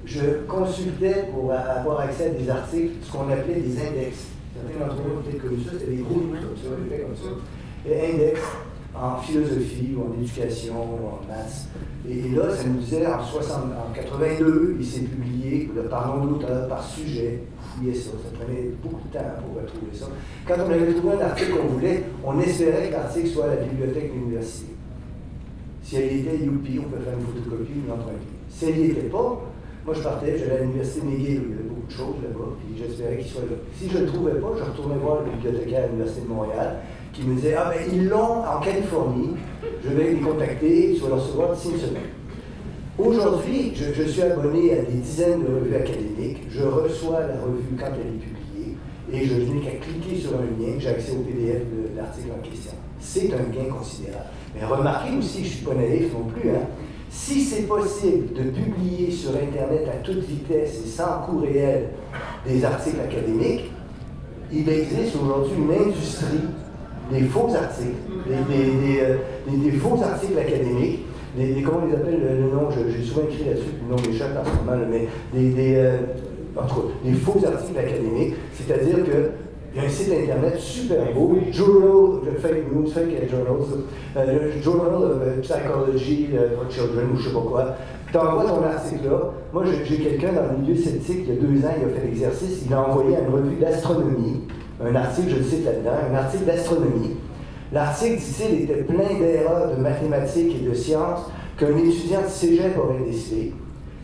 je consultais pour avoir accès à des articles, ce qu'on appelait des index. Certains d'entre vous ont peut-être connu ça, c'était des gros livres comme ça, des comme ça. Et index en philosophie, ou en éducation, ou en maths. Et, là, ça nous disait en, 60, en 82, il s'est publié, parlons d'auteur par sujet, fouiller ça, ça prenait beaucoup de temps pour retrouver ça. Quand on avait trouvé un article qu'on voulait, on espérait que l'article soit à la bibliothèque de l'université. Si elle était youpi, on peut faire une photocopie une emprunter. Si elle n'y était pas, moi je partais, j'allais à l'université McGill, où il y avait beaucoup de choses là-bas, puis j'espérais qu'il soit là. Si je ne le trouvais pas, je retournais voir le bibliothécaire à l'Université de Montréal, qui me disait Ah, ben ils l'ont en Californie, je vais les contacter, je vais le recevoir d'ici une semaine. Aujourd'hui, je, je, suis abonné à des dizaines de revues académiques, je reçois la revue quand elle est publiée, et je n'ai qu'à cliquer sur un lien, j'ai accès au PDF de l'article en question. C'est un gain considérable. Mais remarquez aussi, je ne suis pas naïf non plus, hein, si c'est possible de publier sur Internet à toute vitesse et sans coût réel des articles académiques, il existe aujourd'hui une industrie des faux articles, des, euh, faux articles académiques, des, comment on les appelle le, nom, j'ai souvent écrit là-dessus, le nom m'échappe en ce moment, mais des, euh, des faux articles académiques, c'est-à-dire que il y a un site internet super beau, Journal, Fake News, Fake Journals, euh, Journal of Psychology for Children, ou je ne sais pas quoi. Tu envoies ton article là. Moi, j'ai quelqu'un dans le milieu sceptique, il y a deux ans, il a fait l'exercice, il a envoyé une revue d'astronomie, un article, je le cite là-dedans, un article d'astronomie. L'article, dit-il, était plein d'erreurs de mathématiques et de sciences qu'un étudiant de cégep aurait décelé.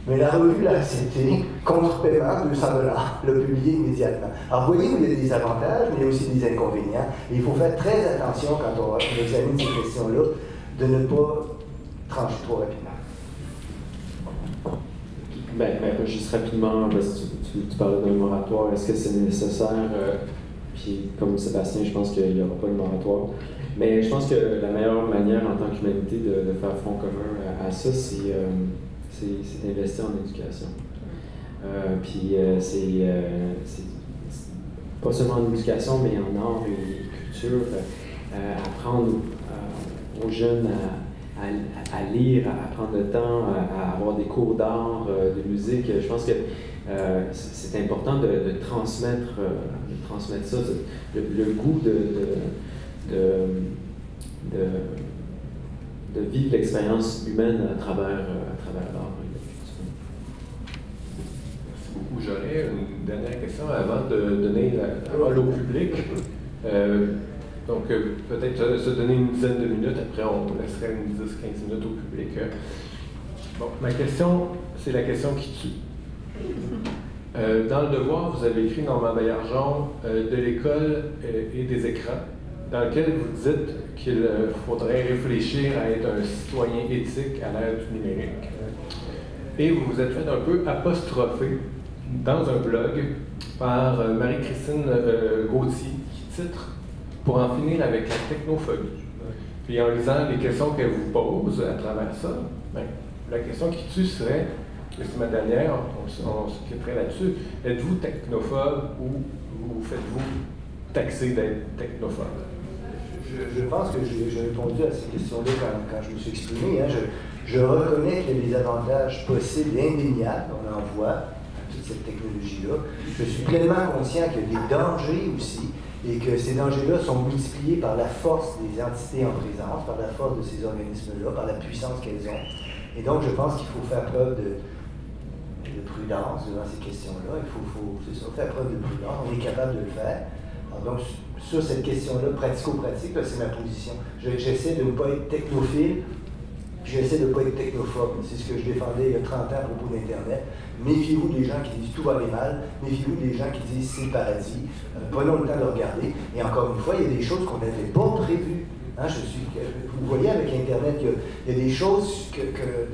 Mais la revue l'a accepté contre paiement, 200 dollars, le publié immédiatement. Alors, voyez-vous, il y a des avantages, mais il y a aussi des inconvénients. Et il faut faire très attention quand on, examine ces questions-là, de ne pas trancher trop rapidement. Ben, ben, juste rapidement, tu, parlais d'un moratoire, est-ce que c'est nécessaire? Euh, puis, comme Sébastien, je pense qu'il n'y aura pas de moratoire. Mais je pense que la meilleure manière en tant qu'humanité de, faire front commun à, ça, c'est euh, d'investir en éducation. Euh, puis euh, euh, c'est pas seulement en éducation, mais en art et culture, apprendre aux jeunes à, lire, à prendre le temps, à, avoir des cours d'art, de musique. Je pense que c'est important de transmettre ça, le, goût de, de de vivre l'expérience humaine à travers, euh, à travers l'art. Merci beaucoup. J'aurais une dernière question avant de donner la parole au public. Euh, donc, euh, peut-être se donner une dizaine de minutes, après on laisserait une 10-15 minutes au public. Bon, ma question, c'est la question qui tue. Dans le devoir, vous avez écrit Normand Baillargeon de l'école et des écrans dans lequel vous dites qu'il euh, faudrait réfléchir à être un citoyen éthique à l'ère du numérique. Et vous vous êtes fait un peu apostropher dans un blog par euh, Marie-Christine euh, Gauthier qui titre Pour en finir avec la technophobie. Puis en lisant les questions qu'elle vous pose à travers ça, ben, la question qui tue serait, c'est ma dernière, on, se quitterait là-dessus, êtes-vous technophobe ou vous faites-vous taxer d'être technophobe? je, pense que j'ai répondu à ces questions-là quand, je me suis exprimé. Hein. Je, reconnais qu'il y a des avantages possibles et indéniables, on en voit, toute cette technologie-là. Je suis pleinement conscient qu'il y a des dangers aussi et que ces dangers-là sont multipliés par la force des entités en présence, par la force de ces organismes-là, par la puissance qu'elles ont. Et donc, je pense qu'il faut faire preuve de, prudence devant ces questions-là. Il faut, faut faire preuve de prudence. On est capable de le faire. donc, sur cette question-là, pratico-pratique, c'est ma position. J'essaie de ne pas être technophile, j'essaie de ne pas être technophobe. C'est ce que je défendais il y a 30 ans à propos d'Internet. Méfiez-vous des gens qui disent tout va aller mal, méfiez-vous des gens qui disent c'est le paradis. Euh, prenons le temps de regarder. Et encore une fois, il y a des choses qu'on n'avait pas prévues. Hein, je suis, vous voyez avec Internet, il y a, des choses que,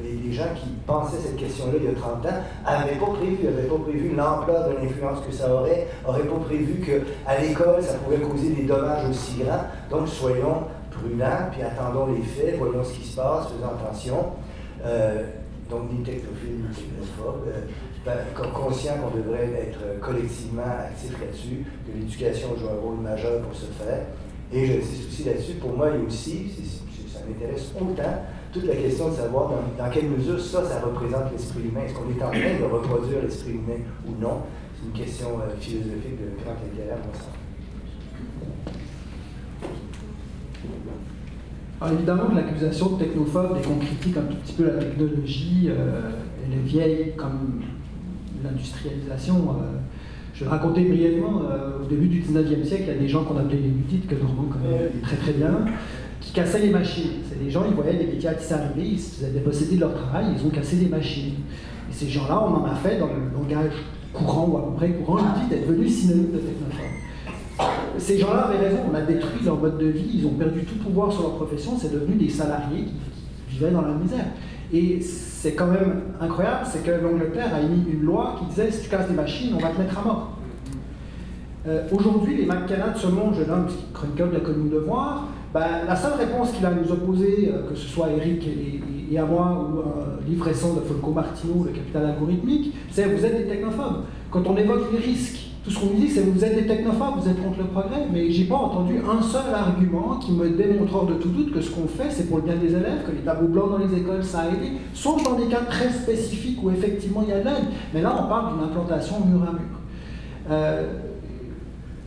les, gens qui pensaient cette question-là il y a 30 ans n'avaient pas prévu, n'avaient pas prévu l'ampleur de l'influence que ça aurait, n'auraient pas prévu qu'à l'école, ça pouvait causer des dommages aussi grands. Donc soyons prudents, puis attendons les faits, voyons ce qui se passe, faisons attention. Euh, donc ni technophile, ni technophobe. Euh, ben, conscient qu'on devrait être collectivement actif là-dessus, que l'éducation joue un rôle majeur pour ce faire. Et j'insiste aussi là-dessus, pour moi, il y a aussi, ça m'intéresse autant, toute la question de savoir dans, quelle mesure ça, ça représente l'esprit humain. Est-ce qu'on est en train de reproduire l'esprit humain ou non? C'est une question euh, philosophique de grand intérêt à mon sens. Alors évidemment, l'accusation de technophobe, dès qu'on critique un tout petit peu la technologie, euh, elle est vieille comme l'industrialisation. Euh, je raconter brièvement, euh, au début du 19e siècle, il y a des gens qu'on appelait les ludites, que Normand connaît très très bien, qui cassaient les machines. C'est des gens, ils voyaient les métiers qui arriver, ils se faisaient déposséder de leur travail, ils ont cassé des machines. Et ces gens-là, on en a fait dans le langage courant ou à peu près courant, titre est devenu synonyme de technophobe. Ces gens-là avaient raison, on a détruit leur mode de vie, ils ont perdu tout pouvoir sur leur profession, c'est devenu des salariés qui vivaient dans la misère. Et c'est quand même incroyable, c'est que l'Angleterre a émis une loi qui disait si tu casses des machines, on va te mettre à mort. Euh, aujourd'hui, les McKenna de ce monde, jeune homme, chroniqueur de la commune de voir, ben, la seule réponse qu'il a nous opposer, euh, que ce soit Eric et, à moi ou un livre récent de Folco Martino, Le capital algorithmique, c'est vous êtes des technophobes. Quand on évoque les risques, tout ce qu'on nous dit, c'est vous êtes des technophobes, vous êtes contre le progrès, mais j'ai pas entendu un seul argument qui me démontre hors de tout doute que ce qu'on fait, c'est pour le bien des élèves, que les tableaux blancs dans les écoles, ça a aidé, sauf dans des cas très spécifiques où effectivement il y a de l'aide. Mais là, on parle d'une implantation mur à mur. Euh,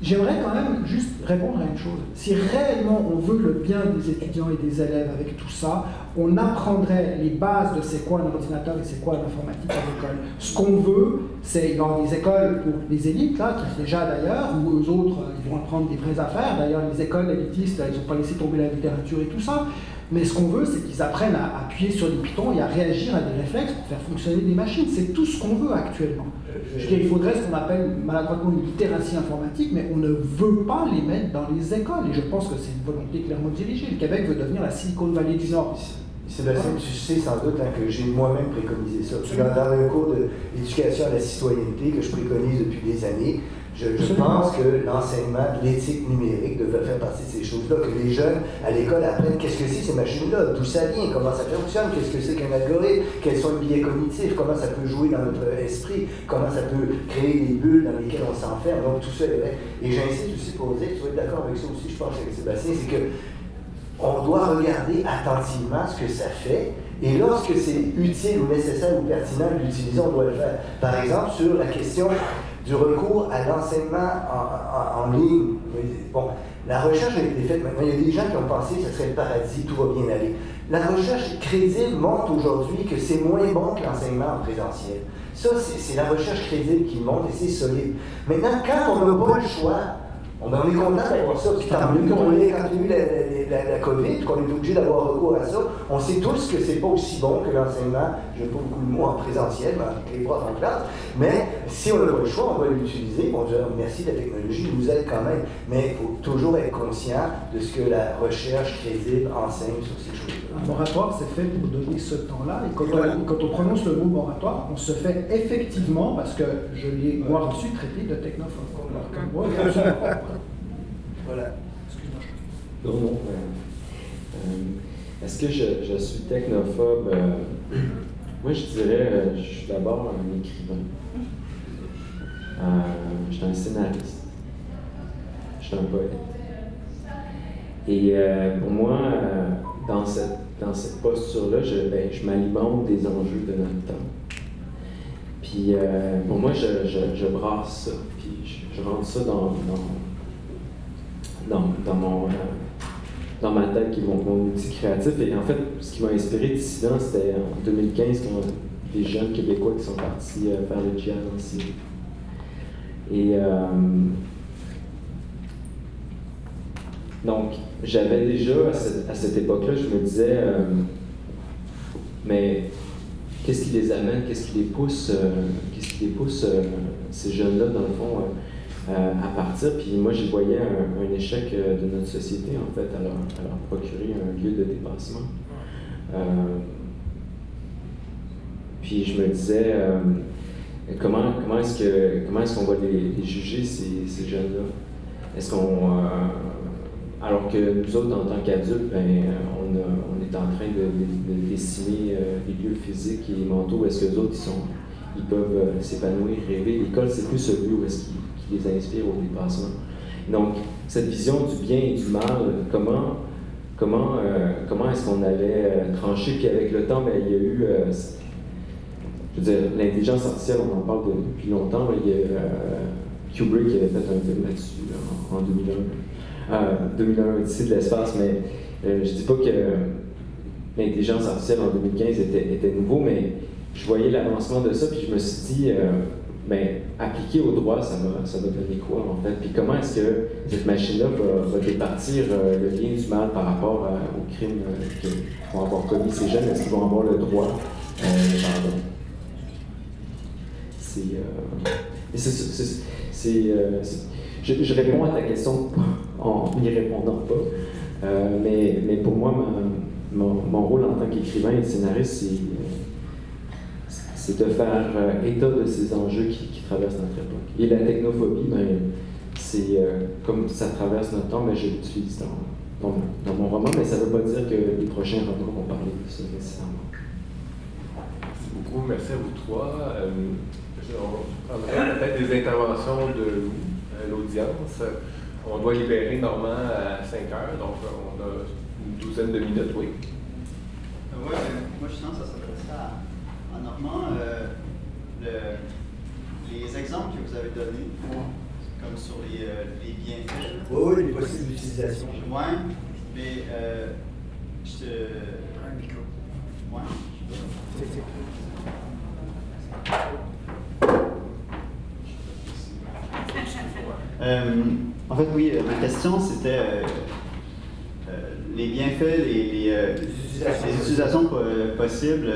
J'aimerais quand même juste répondre à une chose. Si réellement on veut le bien des étudiants et des élèves avec tout ça, on apprendrait les bases de c'est quoi un ordinateur et c'est quoi l'informatique à l'école. Ce qu'on veut, c'est dans les écoles pour les élites, là, qui déjà d'ailleurs, où eux autres, ils vont apprendre des vraies affaires. D'ailleurs, les écoles élitistes, ils n'ont pas laissé tomber la littérature et tout ça. Mais ce qu'on veut, c'est qu'ils apprennent à appuyer sur les pitons et à réagir à des réflexes pour faire fonctionner des machines. C'est tout ce qu'on veut actuellement. Je il faudrait ce qu'on appelle maladroitement une littératie informatique, mais on ne veut pas les mettre dans les écoles. Et je pense que c'est une volonté clairement dirigée. Le Québec veut devenir la Silicon Valley du Nord. Sébastien, tu sais sans doute hein, que j'ai moi-même préconisé ça. Dans, dans un cours d'éducation à la citoyenneté que je préconise depuis des années, je, pense que l'enseignement de l'éthique numérique devrait faire partie de ces choses-là, que les jeunes à l'école apprennent qu'est-ce que c'est ces machines-là, d'où ça vient, comment ça fonctionne, qu'est-ce que c'est qu'un algorithme, quels sont les biais cognitifs, comment ça peut jouer dans notre esprit, comment ça peut créer des bulles dans lesquelles on s'enferme. Donc tout ça est vrai. Et j'insiste aussi pour dire, tu vas être d'accord avec ça aussi, je pense, avec Sébastien, c'est que on doit regarder attentivement ce que ça fait et lorsque c'est utile ou nécessaire ou pertinent de l'utiliser, on doit le faire. Par exemple, sur la question du recours à l'enseignement en, ligne. Bon, la recherche a été faite maintenant. Il y a des gens qui ont pensé que ce serait le paradis, tout va bien aller. La recherche crédible montre aujourd'hui que c'est moins bon que l'enseignement en présentiel. Ça, c'est la recherche crédible qui montre et c'est solide. Maintenant, quand on n'a pas le choix, on est content d'avoir ça. Puis tant mieux qu'on ait, quand il y a eu la, la, COVID, qu'on est obligé d'avoir recours à ça, on sait tous que c'est pas aussi bon que l'enseignement, je n'ai pas beaucoup de mots en présentiel, mais avec les profs en classe, mais si on n'a pas le choix, on va l'utiliser. Bon, je merci, la technologie nous aide quand même, mais il faut toujours être conscient de ce que la recherche crédible enseigne sur ces choses-là. Un moratoire, c'est fait pour donner ce temps-là, et quand, on, quand on prononce le mot moratoire, on se fait effectivement, parce que je l'ai moi reçu, traité de technophobe. Voilà. Non, non. Euh, est-ce que je, suis technophobe? Euh, moi, je dirais, euh, je suis d'abord un écrivain. je suis un scénariste. Je suis un poète. Et pour moi, dans cette, dans cette posture-là, je, ben, je m'alimente des enjeux de notre temps. Puis pour moi, je, je, je brasse ça je rentre ça dans, dans, dans, mon, euh, dans ma tête, qui est mon, outil créatif. Et en fait, ce qui m'a inspiré Dissident, c'était en 2015, quand des jeunes Québécois qui sont partis euh, faire le djihad en Syrie. Et euh, donc, j'avais déjà, à cette, époque-là, je me disais, mais qu'est-ce qui les amène, qu'est-ce qui les pousse, qu'est-ce qui les pousse, ces jeunes-là, dans le fond, à partir. Puis moi, j'y voyais un, échec euh, de notre société, en fait, à leur, procurer un lieu de dépassement. Euh, puis je me disais, comment, comment est-ce qu'on va les, juger, ces, ces jeunes-là? Est-ce qu'on. alors que nous autres, en tant qu'adultes, ben, on, on, est en train de, dessiner des lieux physiques et mentaux. Est-ce que les autres, ils, sont, ils peuvent s'épanouir, rêver? L'école, c'est plus celui où est-ce qu'ils les inspire au dépassement. Donc, cette vision du bien et du mal, comment, comment, euh, comment est-ce qu'on allait euh, trancher? Puis avec le temps, ben, il y a eu, euh, je veux dire, l'intelligence artificielle, on en parle depuis longtemps, il y a Kubrick qui avait fait un film là-dessus en, 2001. 2001, ici de l'espace, mais je dis pas que l'intelligence artificielle en 2015 était, était nouveau, mais je voyais l'avancement de ça, puis je me suis dit, ben, appliqué au droit, ça va, ça va donner quoi en fait? Puis comment est-ce que cette machine-là va, départir euh, le bien du mal par rapport euh, aux crimes euh, vont avoir commis ces jeunes? Est-ce qu'ils vont avoir le droit? pardon. C'est. Et c'est, euh, je, réponds à ta question en n'y répondant pas, euh, mais, mais pour moi, mon, mon, rôle en tant qu'écrivain et scénariste, c'est, de faire état de ces enjeux qui, qui, traversent notre époque. Et la technophobie, ben, c'est comme ça traverse notre temps, mais je l'utilise dans, dans, dans, mon roman, mais ça ne veut pas dire que les prochains romans vont parler de ça nécessairement merci à vous trois. Euh, on prendrait peut-être des interventions de l'audience. On doit libérer Normand à 5 heures, donc on a une douzaine de minutes, oui. Euh, oui, moi je sens que ça s'adresse à Normand. Euh, les exemples que vous avez donnés, comme sur les, les bienfaits. Oui, oui, les possibles d'utilisation. Oui, mais je te. Un micro. Oui. Euh, en fait, oui, ma question c'était euh, euh, les bienfaits, les, les utilisations possibles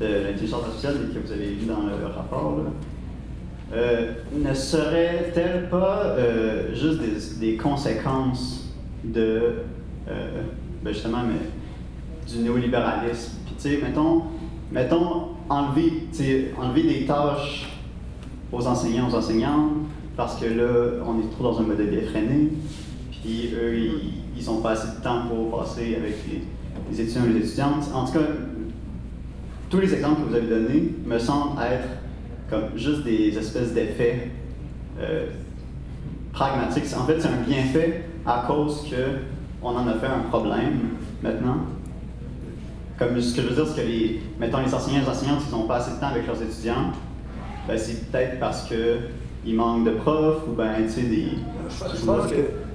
de, l'intelligence artificielle que vous avez vu dans le rapport. ne seraient-elles pas juste des, des, de ben justement du néolibéralisme? Puis, tu sais, mettons, mettons enlever, enlever des tâches aux enseignants, aux enseignantes, parce que là, on est trop dans un modèle effréné, puis eux, ils n'ont pas assez de temps pour passer avec les, étudiants et les étudiantes. En tout cas, tous les exemples que vous avez donnés me semblent être comme juste des espèces d'effets euh, pragmatiques. En fait, c'est un bienfait à cause qu'on en a fait un problème maintenant. Comme ce que je veux dire, c'est que les, mettons, les enseignants et les enseignantes, ils n'ont pas assez de temps avec leurs étudiants, ben, c'est peut-être parce qu'ils manquent de profs ou ben, tu sais, des. Je que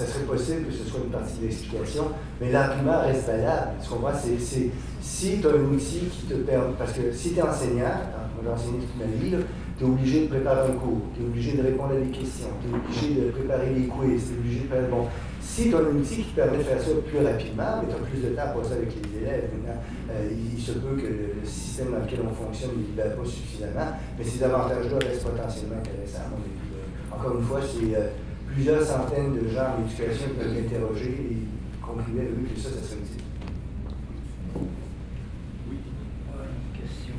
ça serait possible que ce soit une partie de l'explication, mais l'argument reste valable. Ce qu'on voit, c'est si tu as un outil qui te permet. Parce que si tu es enseignant, on va enseigner toute ma vie, tu es obligé de préparer un cours, tu es obligé de répondre à des questions, tu es obligé de préparer les quiz, tu es obligé de faire. Bon, si tu as un outil qui te permet de faire ça plus rapidement, mais tu as plus de temps à passer avec les élèves, euh, il, se peut que le, système dans lequel on fonctionne ne libère pas suffisamment, mais ces avantages-là restent potentiellement intéressants. Euh, encore une fois, c'est euh, plusieurs centaines de gens en éducation qui peuvent interroger et contribuer à que ça, ça serait utile. Oui. Une question.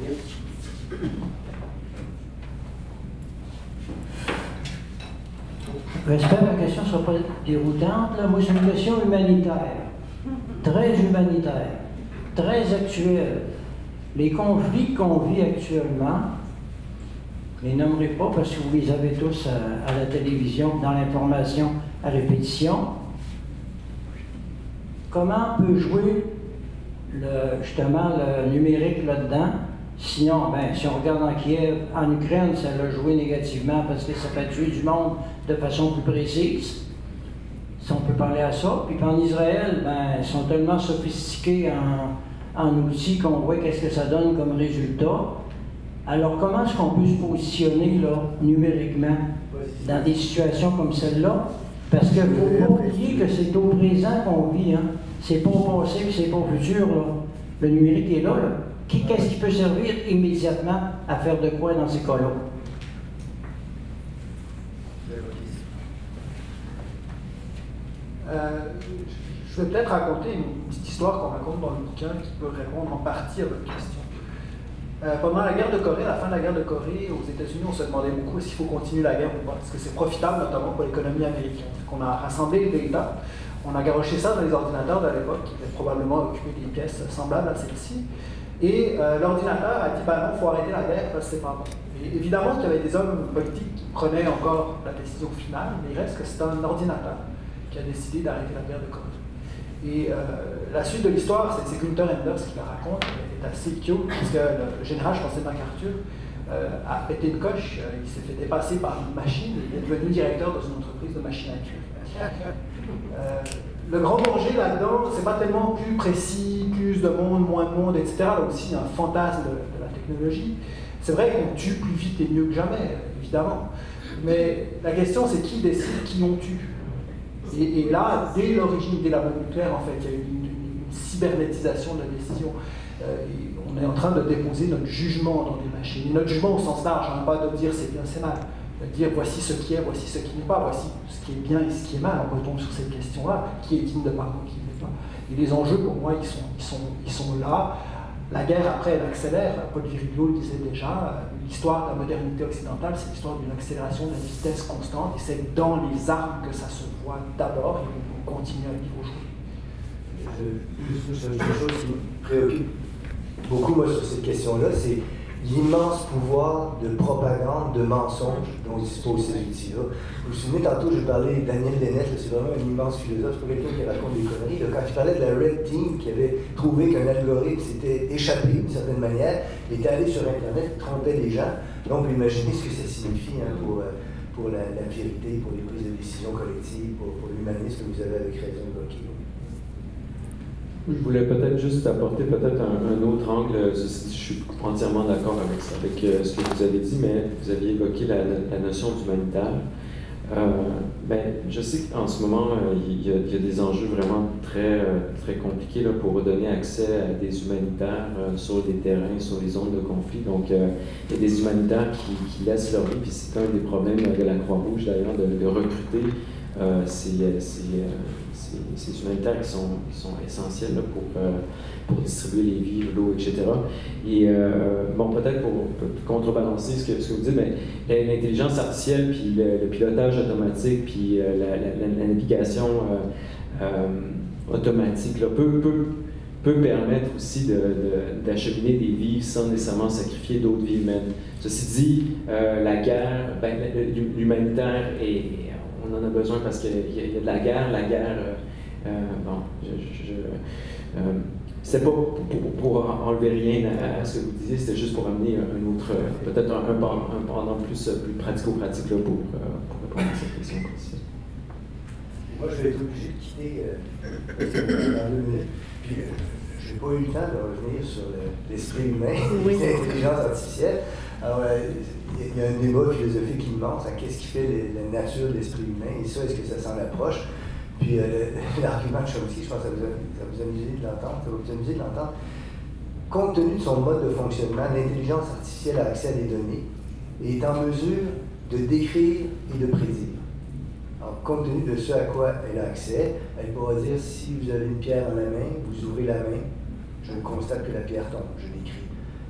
Oui. J'espère que ma question ne sera pas déroutante? Là. Moi, c'est une question humanitaire, très humanitaire, très actuelle. Les conflits qu'on vit actuellement, les nommerai pas parce que vous les avez tous à, la télévision, dans l'information à répétition. Comment peut jouer le, justement le numérique là-dedans? Sinon, ben, si on regarde en Kiev, en Ukraine, ça l'a joué négativement parce que ça fait tuer du monde de façon plus précise. Si on peut parler à ça. Puis en Israël, ben, ils sont tellement sophistiqués en, en outils qu'on voit qu'est-ce que ça donne comme résultat. Alors comment est-ce qu'on peut se positionner numériquement dans des situations comme celle-là? Parce qu'il ne faut pas oublier que c'est au présent qu'on vit. Hein? C'est pas au passé, c'est pas au futur. Le numérique est là. là. Qu'est-ce qui peut servir immédiatement à faire de quoi dans ces cas-là? Euh, je vais peut-être raconter une petite histoire qu'on raconte dans le bouquin qui peut répondre en partie à votre question. Euh, pendant la guerre de Corée, à la fin de la guerre de Corée, aux États-Unis, on se demandait beaucoup s'il faut continuer la guerre ou pas, parce que c'est profitable notamment pour l'économie américaine. On a rassemblé les data, on a garoché ça dans les ordinateurs de l'époque, qui étaient probablement occupés des pièces semblables à celle-ci. Et euh, l'ordinateur a dit bah non, il faut arrêter la guerre parce que c'est pas bon. Évidemment qu'il y avait des hommes politiques qui prenaient encore la décision finale, mais il reste que c'est un ordinateur qui a décidé d'arrêter la guerre de Corée. Et euh, la suite de l'histoire, c'est Gunther Enders qui la raconte, assez cute, puisque le général, je pensais MacArthur, euh, a pété une coche, il s'est fait dépasser par une machine, il est devenu directeur dans une entreprise de machines à le grand danger là-dedans, c'est pas tellement plus précis, plus de monde, moins de monde, etc. Là aussi, un fantasme de, la technologie. C'est vrai qu'on tue plus vite et mieux que jamais, évidemment. Mais la question, c'est qui décide qui on tue? Et, là, dès l'origine, dès la bombe nucléaire, en fait, il y a eu une, cybernétisation de la décision. On est en train de déposer notre jugement dans des machines. notre jugement au sens large, hein, pas de dire c'est bien, c'est mal. De dire voici ce qui est, voici ce qui n'est pas, voici ce qui est bien et ce qui est mal. On retombe sur cette question-là, qui est digne de pardon, qui n'est pas. Et les enjeux, pour moi, ils sont, là. La guerre, après, elle accélère. Paul Virilio le disait déjà, l'histoire de la modernité occidentale, c'est l'histoire d'une accélération de la vitesse constante, et c'est dans les armes que ça se voit d'abord, et on continue à vivre aujourd'hui. Juste une chose qui me préoccupe beaucoup, moi, sur cette question-là, c'est l'immense pouvoir de propagande, de mensonge dont disposent ces outils-là. Vous vous souvenez, tantôt, je parlais de Daniel Dennett, c'est vraiment un immense philosophe, c'est pas quelqu'un qui raconte des conneries. quand il parlait de la Red Team qui avait trouvé qu'un algorithme s'était échappé d'une certaine manière, il était allé sur Internet, trompait les gens. Donc, imaginez ce que ça signifie hein, pour, euh, pour la, vérité, pour les prises de décision collectives, pour, l'humanisme que vous avez avec raison évoqué. Je voulais peut-être juste apporter peut-être un, autre angle. Je, suis entièrement d'accord avec, euh, ce que vous avez dit, mais vous aviez évoqué la, notion d'humanitaire. Euh, ben, je sais qu'en ce moment, euh, il, y a, des enjeux vraiment très, très compliqués là, pour donner accès à des humanitaires sur des terrains, sur les zones de conflit. Donc, il y a des humanitaires qui, laissent leur vie, puis c'est un des problèmes de la Croix-Rouge d'ailleurs, de, recruter ces, ces, humanitaires qui sont, essentiels pour, euh, pour distribuer les vivres, l'eau, etc. Et euh, bon, peut-être pour, contrebalancer ce que, vous dites, mais l'intelligence artificielle, puis le, pilotage automatique, puis euh, la, navigation automatique peut, peut, peut, permettre aussi d'acheminer des vivres sans nécessairement sacrifier d'autres vies humaines. Ceci dit, la guerre, ben, l'humanitaire est on en a besoin parce qu'il y, a de la guerre. La guerre, euh, euh, bon, je, euh, c'est pas pour, enlever rien à, ce que vous disiez, c'était juste pour amener un autre, peut-être un, un, pendant plus, plus pratico-pratique pour, pour, répondre à cette question. Moi, je vais être obligé de quitter dans deux minutes. Puis, je n'ai pas eu le temps de revenir sur l'esprit humain, l'intelligence artificielle. Alors, il y a un débat philosophique immense à qu'est-ce qui fait la nature de l'esprit humain, et ça, est-ce que ça s'en approche? Puis euh, l'argument de Chomsky, je pense que ça vous, a, de l'entendre, ça va vous amuser de l'entendre. Compte tenu de son mode de fonctionnement, l'intelligence artificielle a accès à des données et est en mesure de décrire et de prédire. Compte tenu de ce à quoi elle a accès, elle pourra dire si vous avez une pierre dans la main, vous ouvrez la main, je constate que la pierre tombe, je l'écris.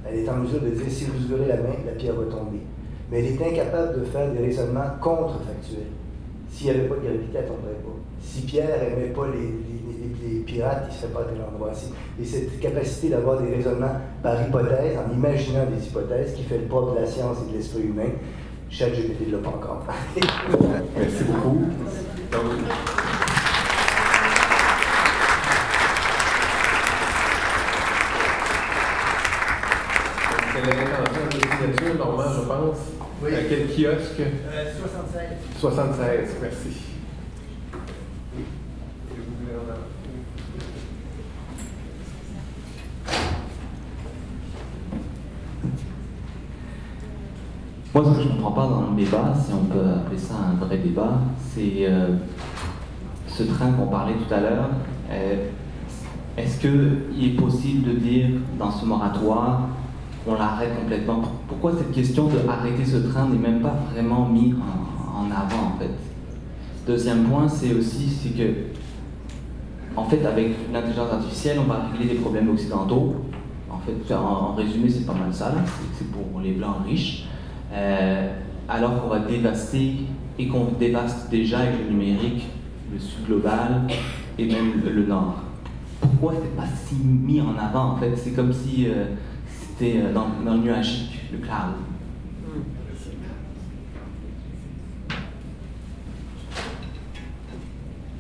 Elle est en mesure de dire si vous ouvrez la main, la pierre va tomber mais elle est incapable de faire des raisonnements contrefactuels. S'il n'y avait pas de gravité, elle ne tomberait pas. Si Pierre n'aimait pas les, pirates, il ne serait pas à tel endroit-ci. Et cette capacité d'avoir des raisonnements par hypothèse, en imaginant des hypothèses, qui fait le propre de la science et de l'esprit humain, chaque GPT ne l'a pas encore. Merci beaucoup. je pense. Oui. À quel kiosque? Euh, 76. 76, merci. Moi, ce que je ne comprends pas dans le débat, si on peut appeler ça un vrai débat, c'est euh, ce train qu'on parlait tout à l'heure. Euh, est-ce qu'il est possible de dire dans ce moratoire on l'arrête complètement. Pourquoi cette question de arrêter ce train n'est même pas vraiment mise en, avant en fait? Deuxième point, c'est aussi c'est que, en fait, avec l'intelligence artificielle, on va régler des problèmes occidentaux. En fait, en, résumé, c'est pas mal ça. C'est pour les blancs riches. Euh, alors qu'on va dévaster et qu'on dévaste déjà avec le numérique le sud global et même le, nord. Pourquoi c'est pas si mis en avant en fait? C'est comme si euh, euh, dans, le nuagique, le cloud.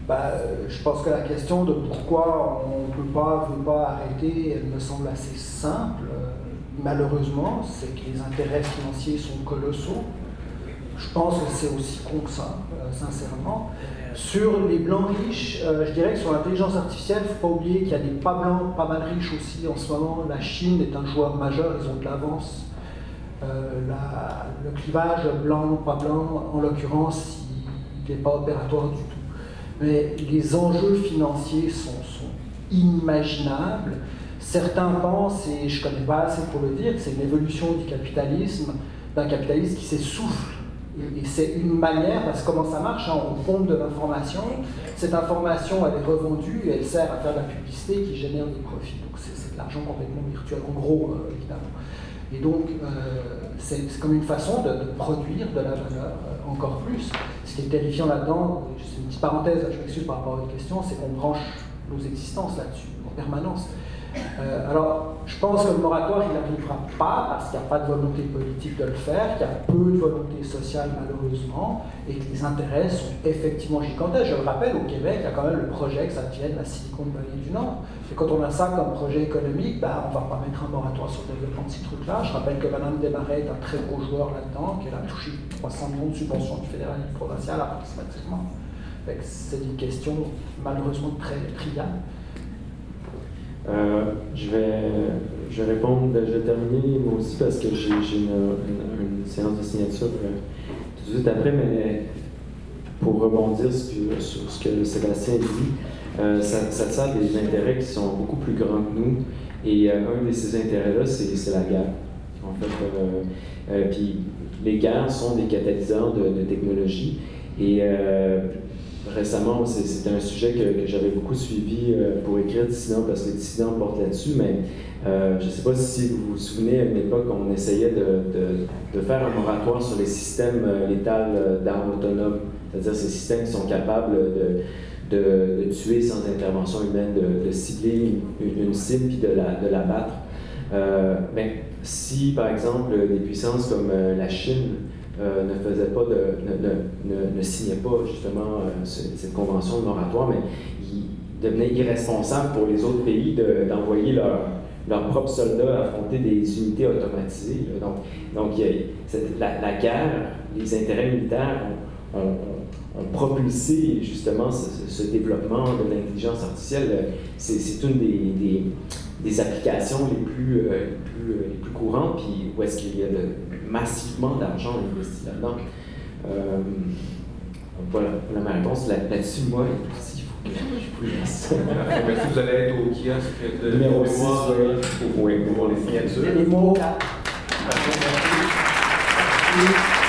Bah, je pense que la question de pourquoi on ne peut pas, veut pas arrêter, elle me semble assez simple. Malheureusement, c'est que les intérêts financiers sont colossaux. Je pense que c'est aussi con que ça, euh, sincèrement. Sur les blancs riches, euh, je dirais que sur l'intelligence artificielle, il ne faut pas oublier qu'il y a des pas blancs pas mal riches aussi en ce moment. La Chine est un joueur majeur, ils ont de l'avance. Euh, le clivage blanc-pas blanc, en l'occurrence, il n'est pas opératoire du tout. Mais les enjeux financiers sont, inimaginables. Certains pensent, et je ne connais pas assez pour le dire, c'est une évolution du capitalisme, d'un capitalisme qui s'essouffle. Et, c'est une manière, parce que comment ça marche, hein, on pompe de l'information, cette information elle est revendue et elle sert à faire de la publicité qui génère des profits. Donc c'est de l'argent complètement virtuel, en gros, euh, évidemment. Et donc, euh, c'est comme une façon de, produire de la valeur euh, encore plus. Ce qui est terrifiant là-dedans, c'est une petite parenthèse, je m'excuse par rapport à votre question, c'est qu'on branche nos existences là-dessus en permanence. Euh, alors, je pense que le moratoire, il n'arrivera pas parce qu'il n'y a pas de volonté politique de le faire, qu'il y a peu de volonté sociale malheureusement, et que les intérêts sont effectivement gigantesques. Je le rappelle, au Québec, il y a quand même le projet que ça tienne la Silicon Valley du Nord. Et quand on a ça comme projet économique, ben, on ne va pas mettre un moratoire sur le développement de ces trucs-là. Je rappelle que Mme Desmarais est un très gros joueur là-dedans, qu'elle a touché 300 millions de subventions du fédéral et du provincial approximativement. C'est une question malheureusement très triviale. Euh, je, vais, je vais répondre, je vais terminer moi aussi parce que j'ai une, séance de signature euh, tout de suite après, mais pour rebondir sur, ce que Sébastien dit, euh, ça, sert des intérêts qui sont beaucoup plus grands que nous. Et un de ces intérêts-là, c'est la guerre. En fait, puis les guerres sont des catalyseurs de, technologie. Récemment, c'était un sujet que, j'avais beaucoup suivi euh, pour écrire Dissident parce que Dissident porte là-dessus, mais euh, je ne sais pas si vous vous souvenez, à une époque, on essayait de, de, faire un moratoire sur les systèmes euh, létals d'armes autonomes, c'est-à-dire ces systèmes qui sont capables de, de, tuer sans intervention humaine, de, cibler une, cible puis de la, de la battre. mais si, par exemple, des puissances comme la Chine euh, ne de, signait pas justement euh, cette convention de moratoire, mais il devenait irresponsable pour les autres pays d'envoyer leurs propres soldats affronter des unités automatisées. Donc, donc la, guerre, les intérêts militaires ont, propulsé justement ce, développement de l'intelligence artificielle. C'est une des, des, applications les plus, euh, les plus, courantes, puis où est-ce qu'il y a le, massivement d'argent investi là-dedans. Euh, voilà, voilà ma réponse. Là-dessus, moi, aussi, il faut que je vous laisse. Merci, vous allez être au kiosque de numéro 6 oui, pour les signatures. Les mots. C'est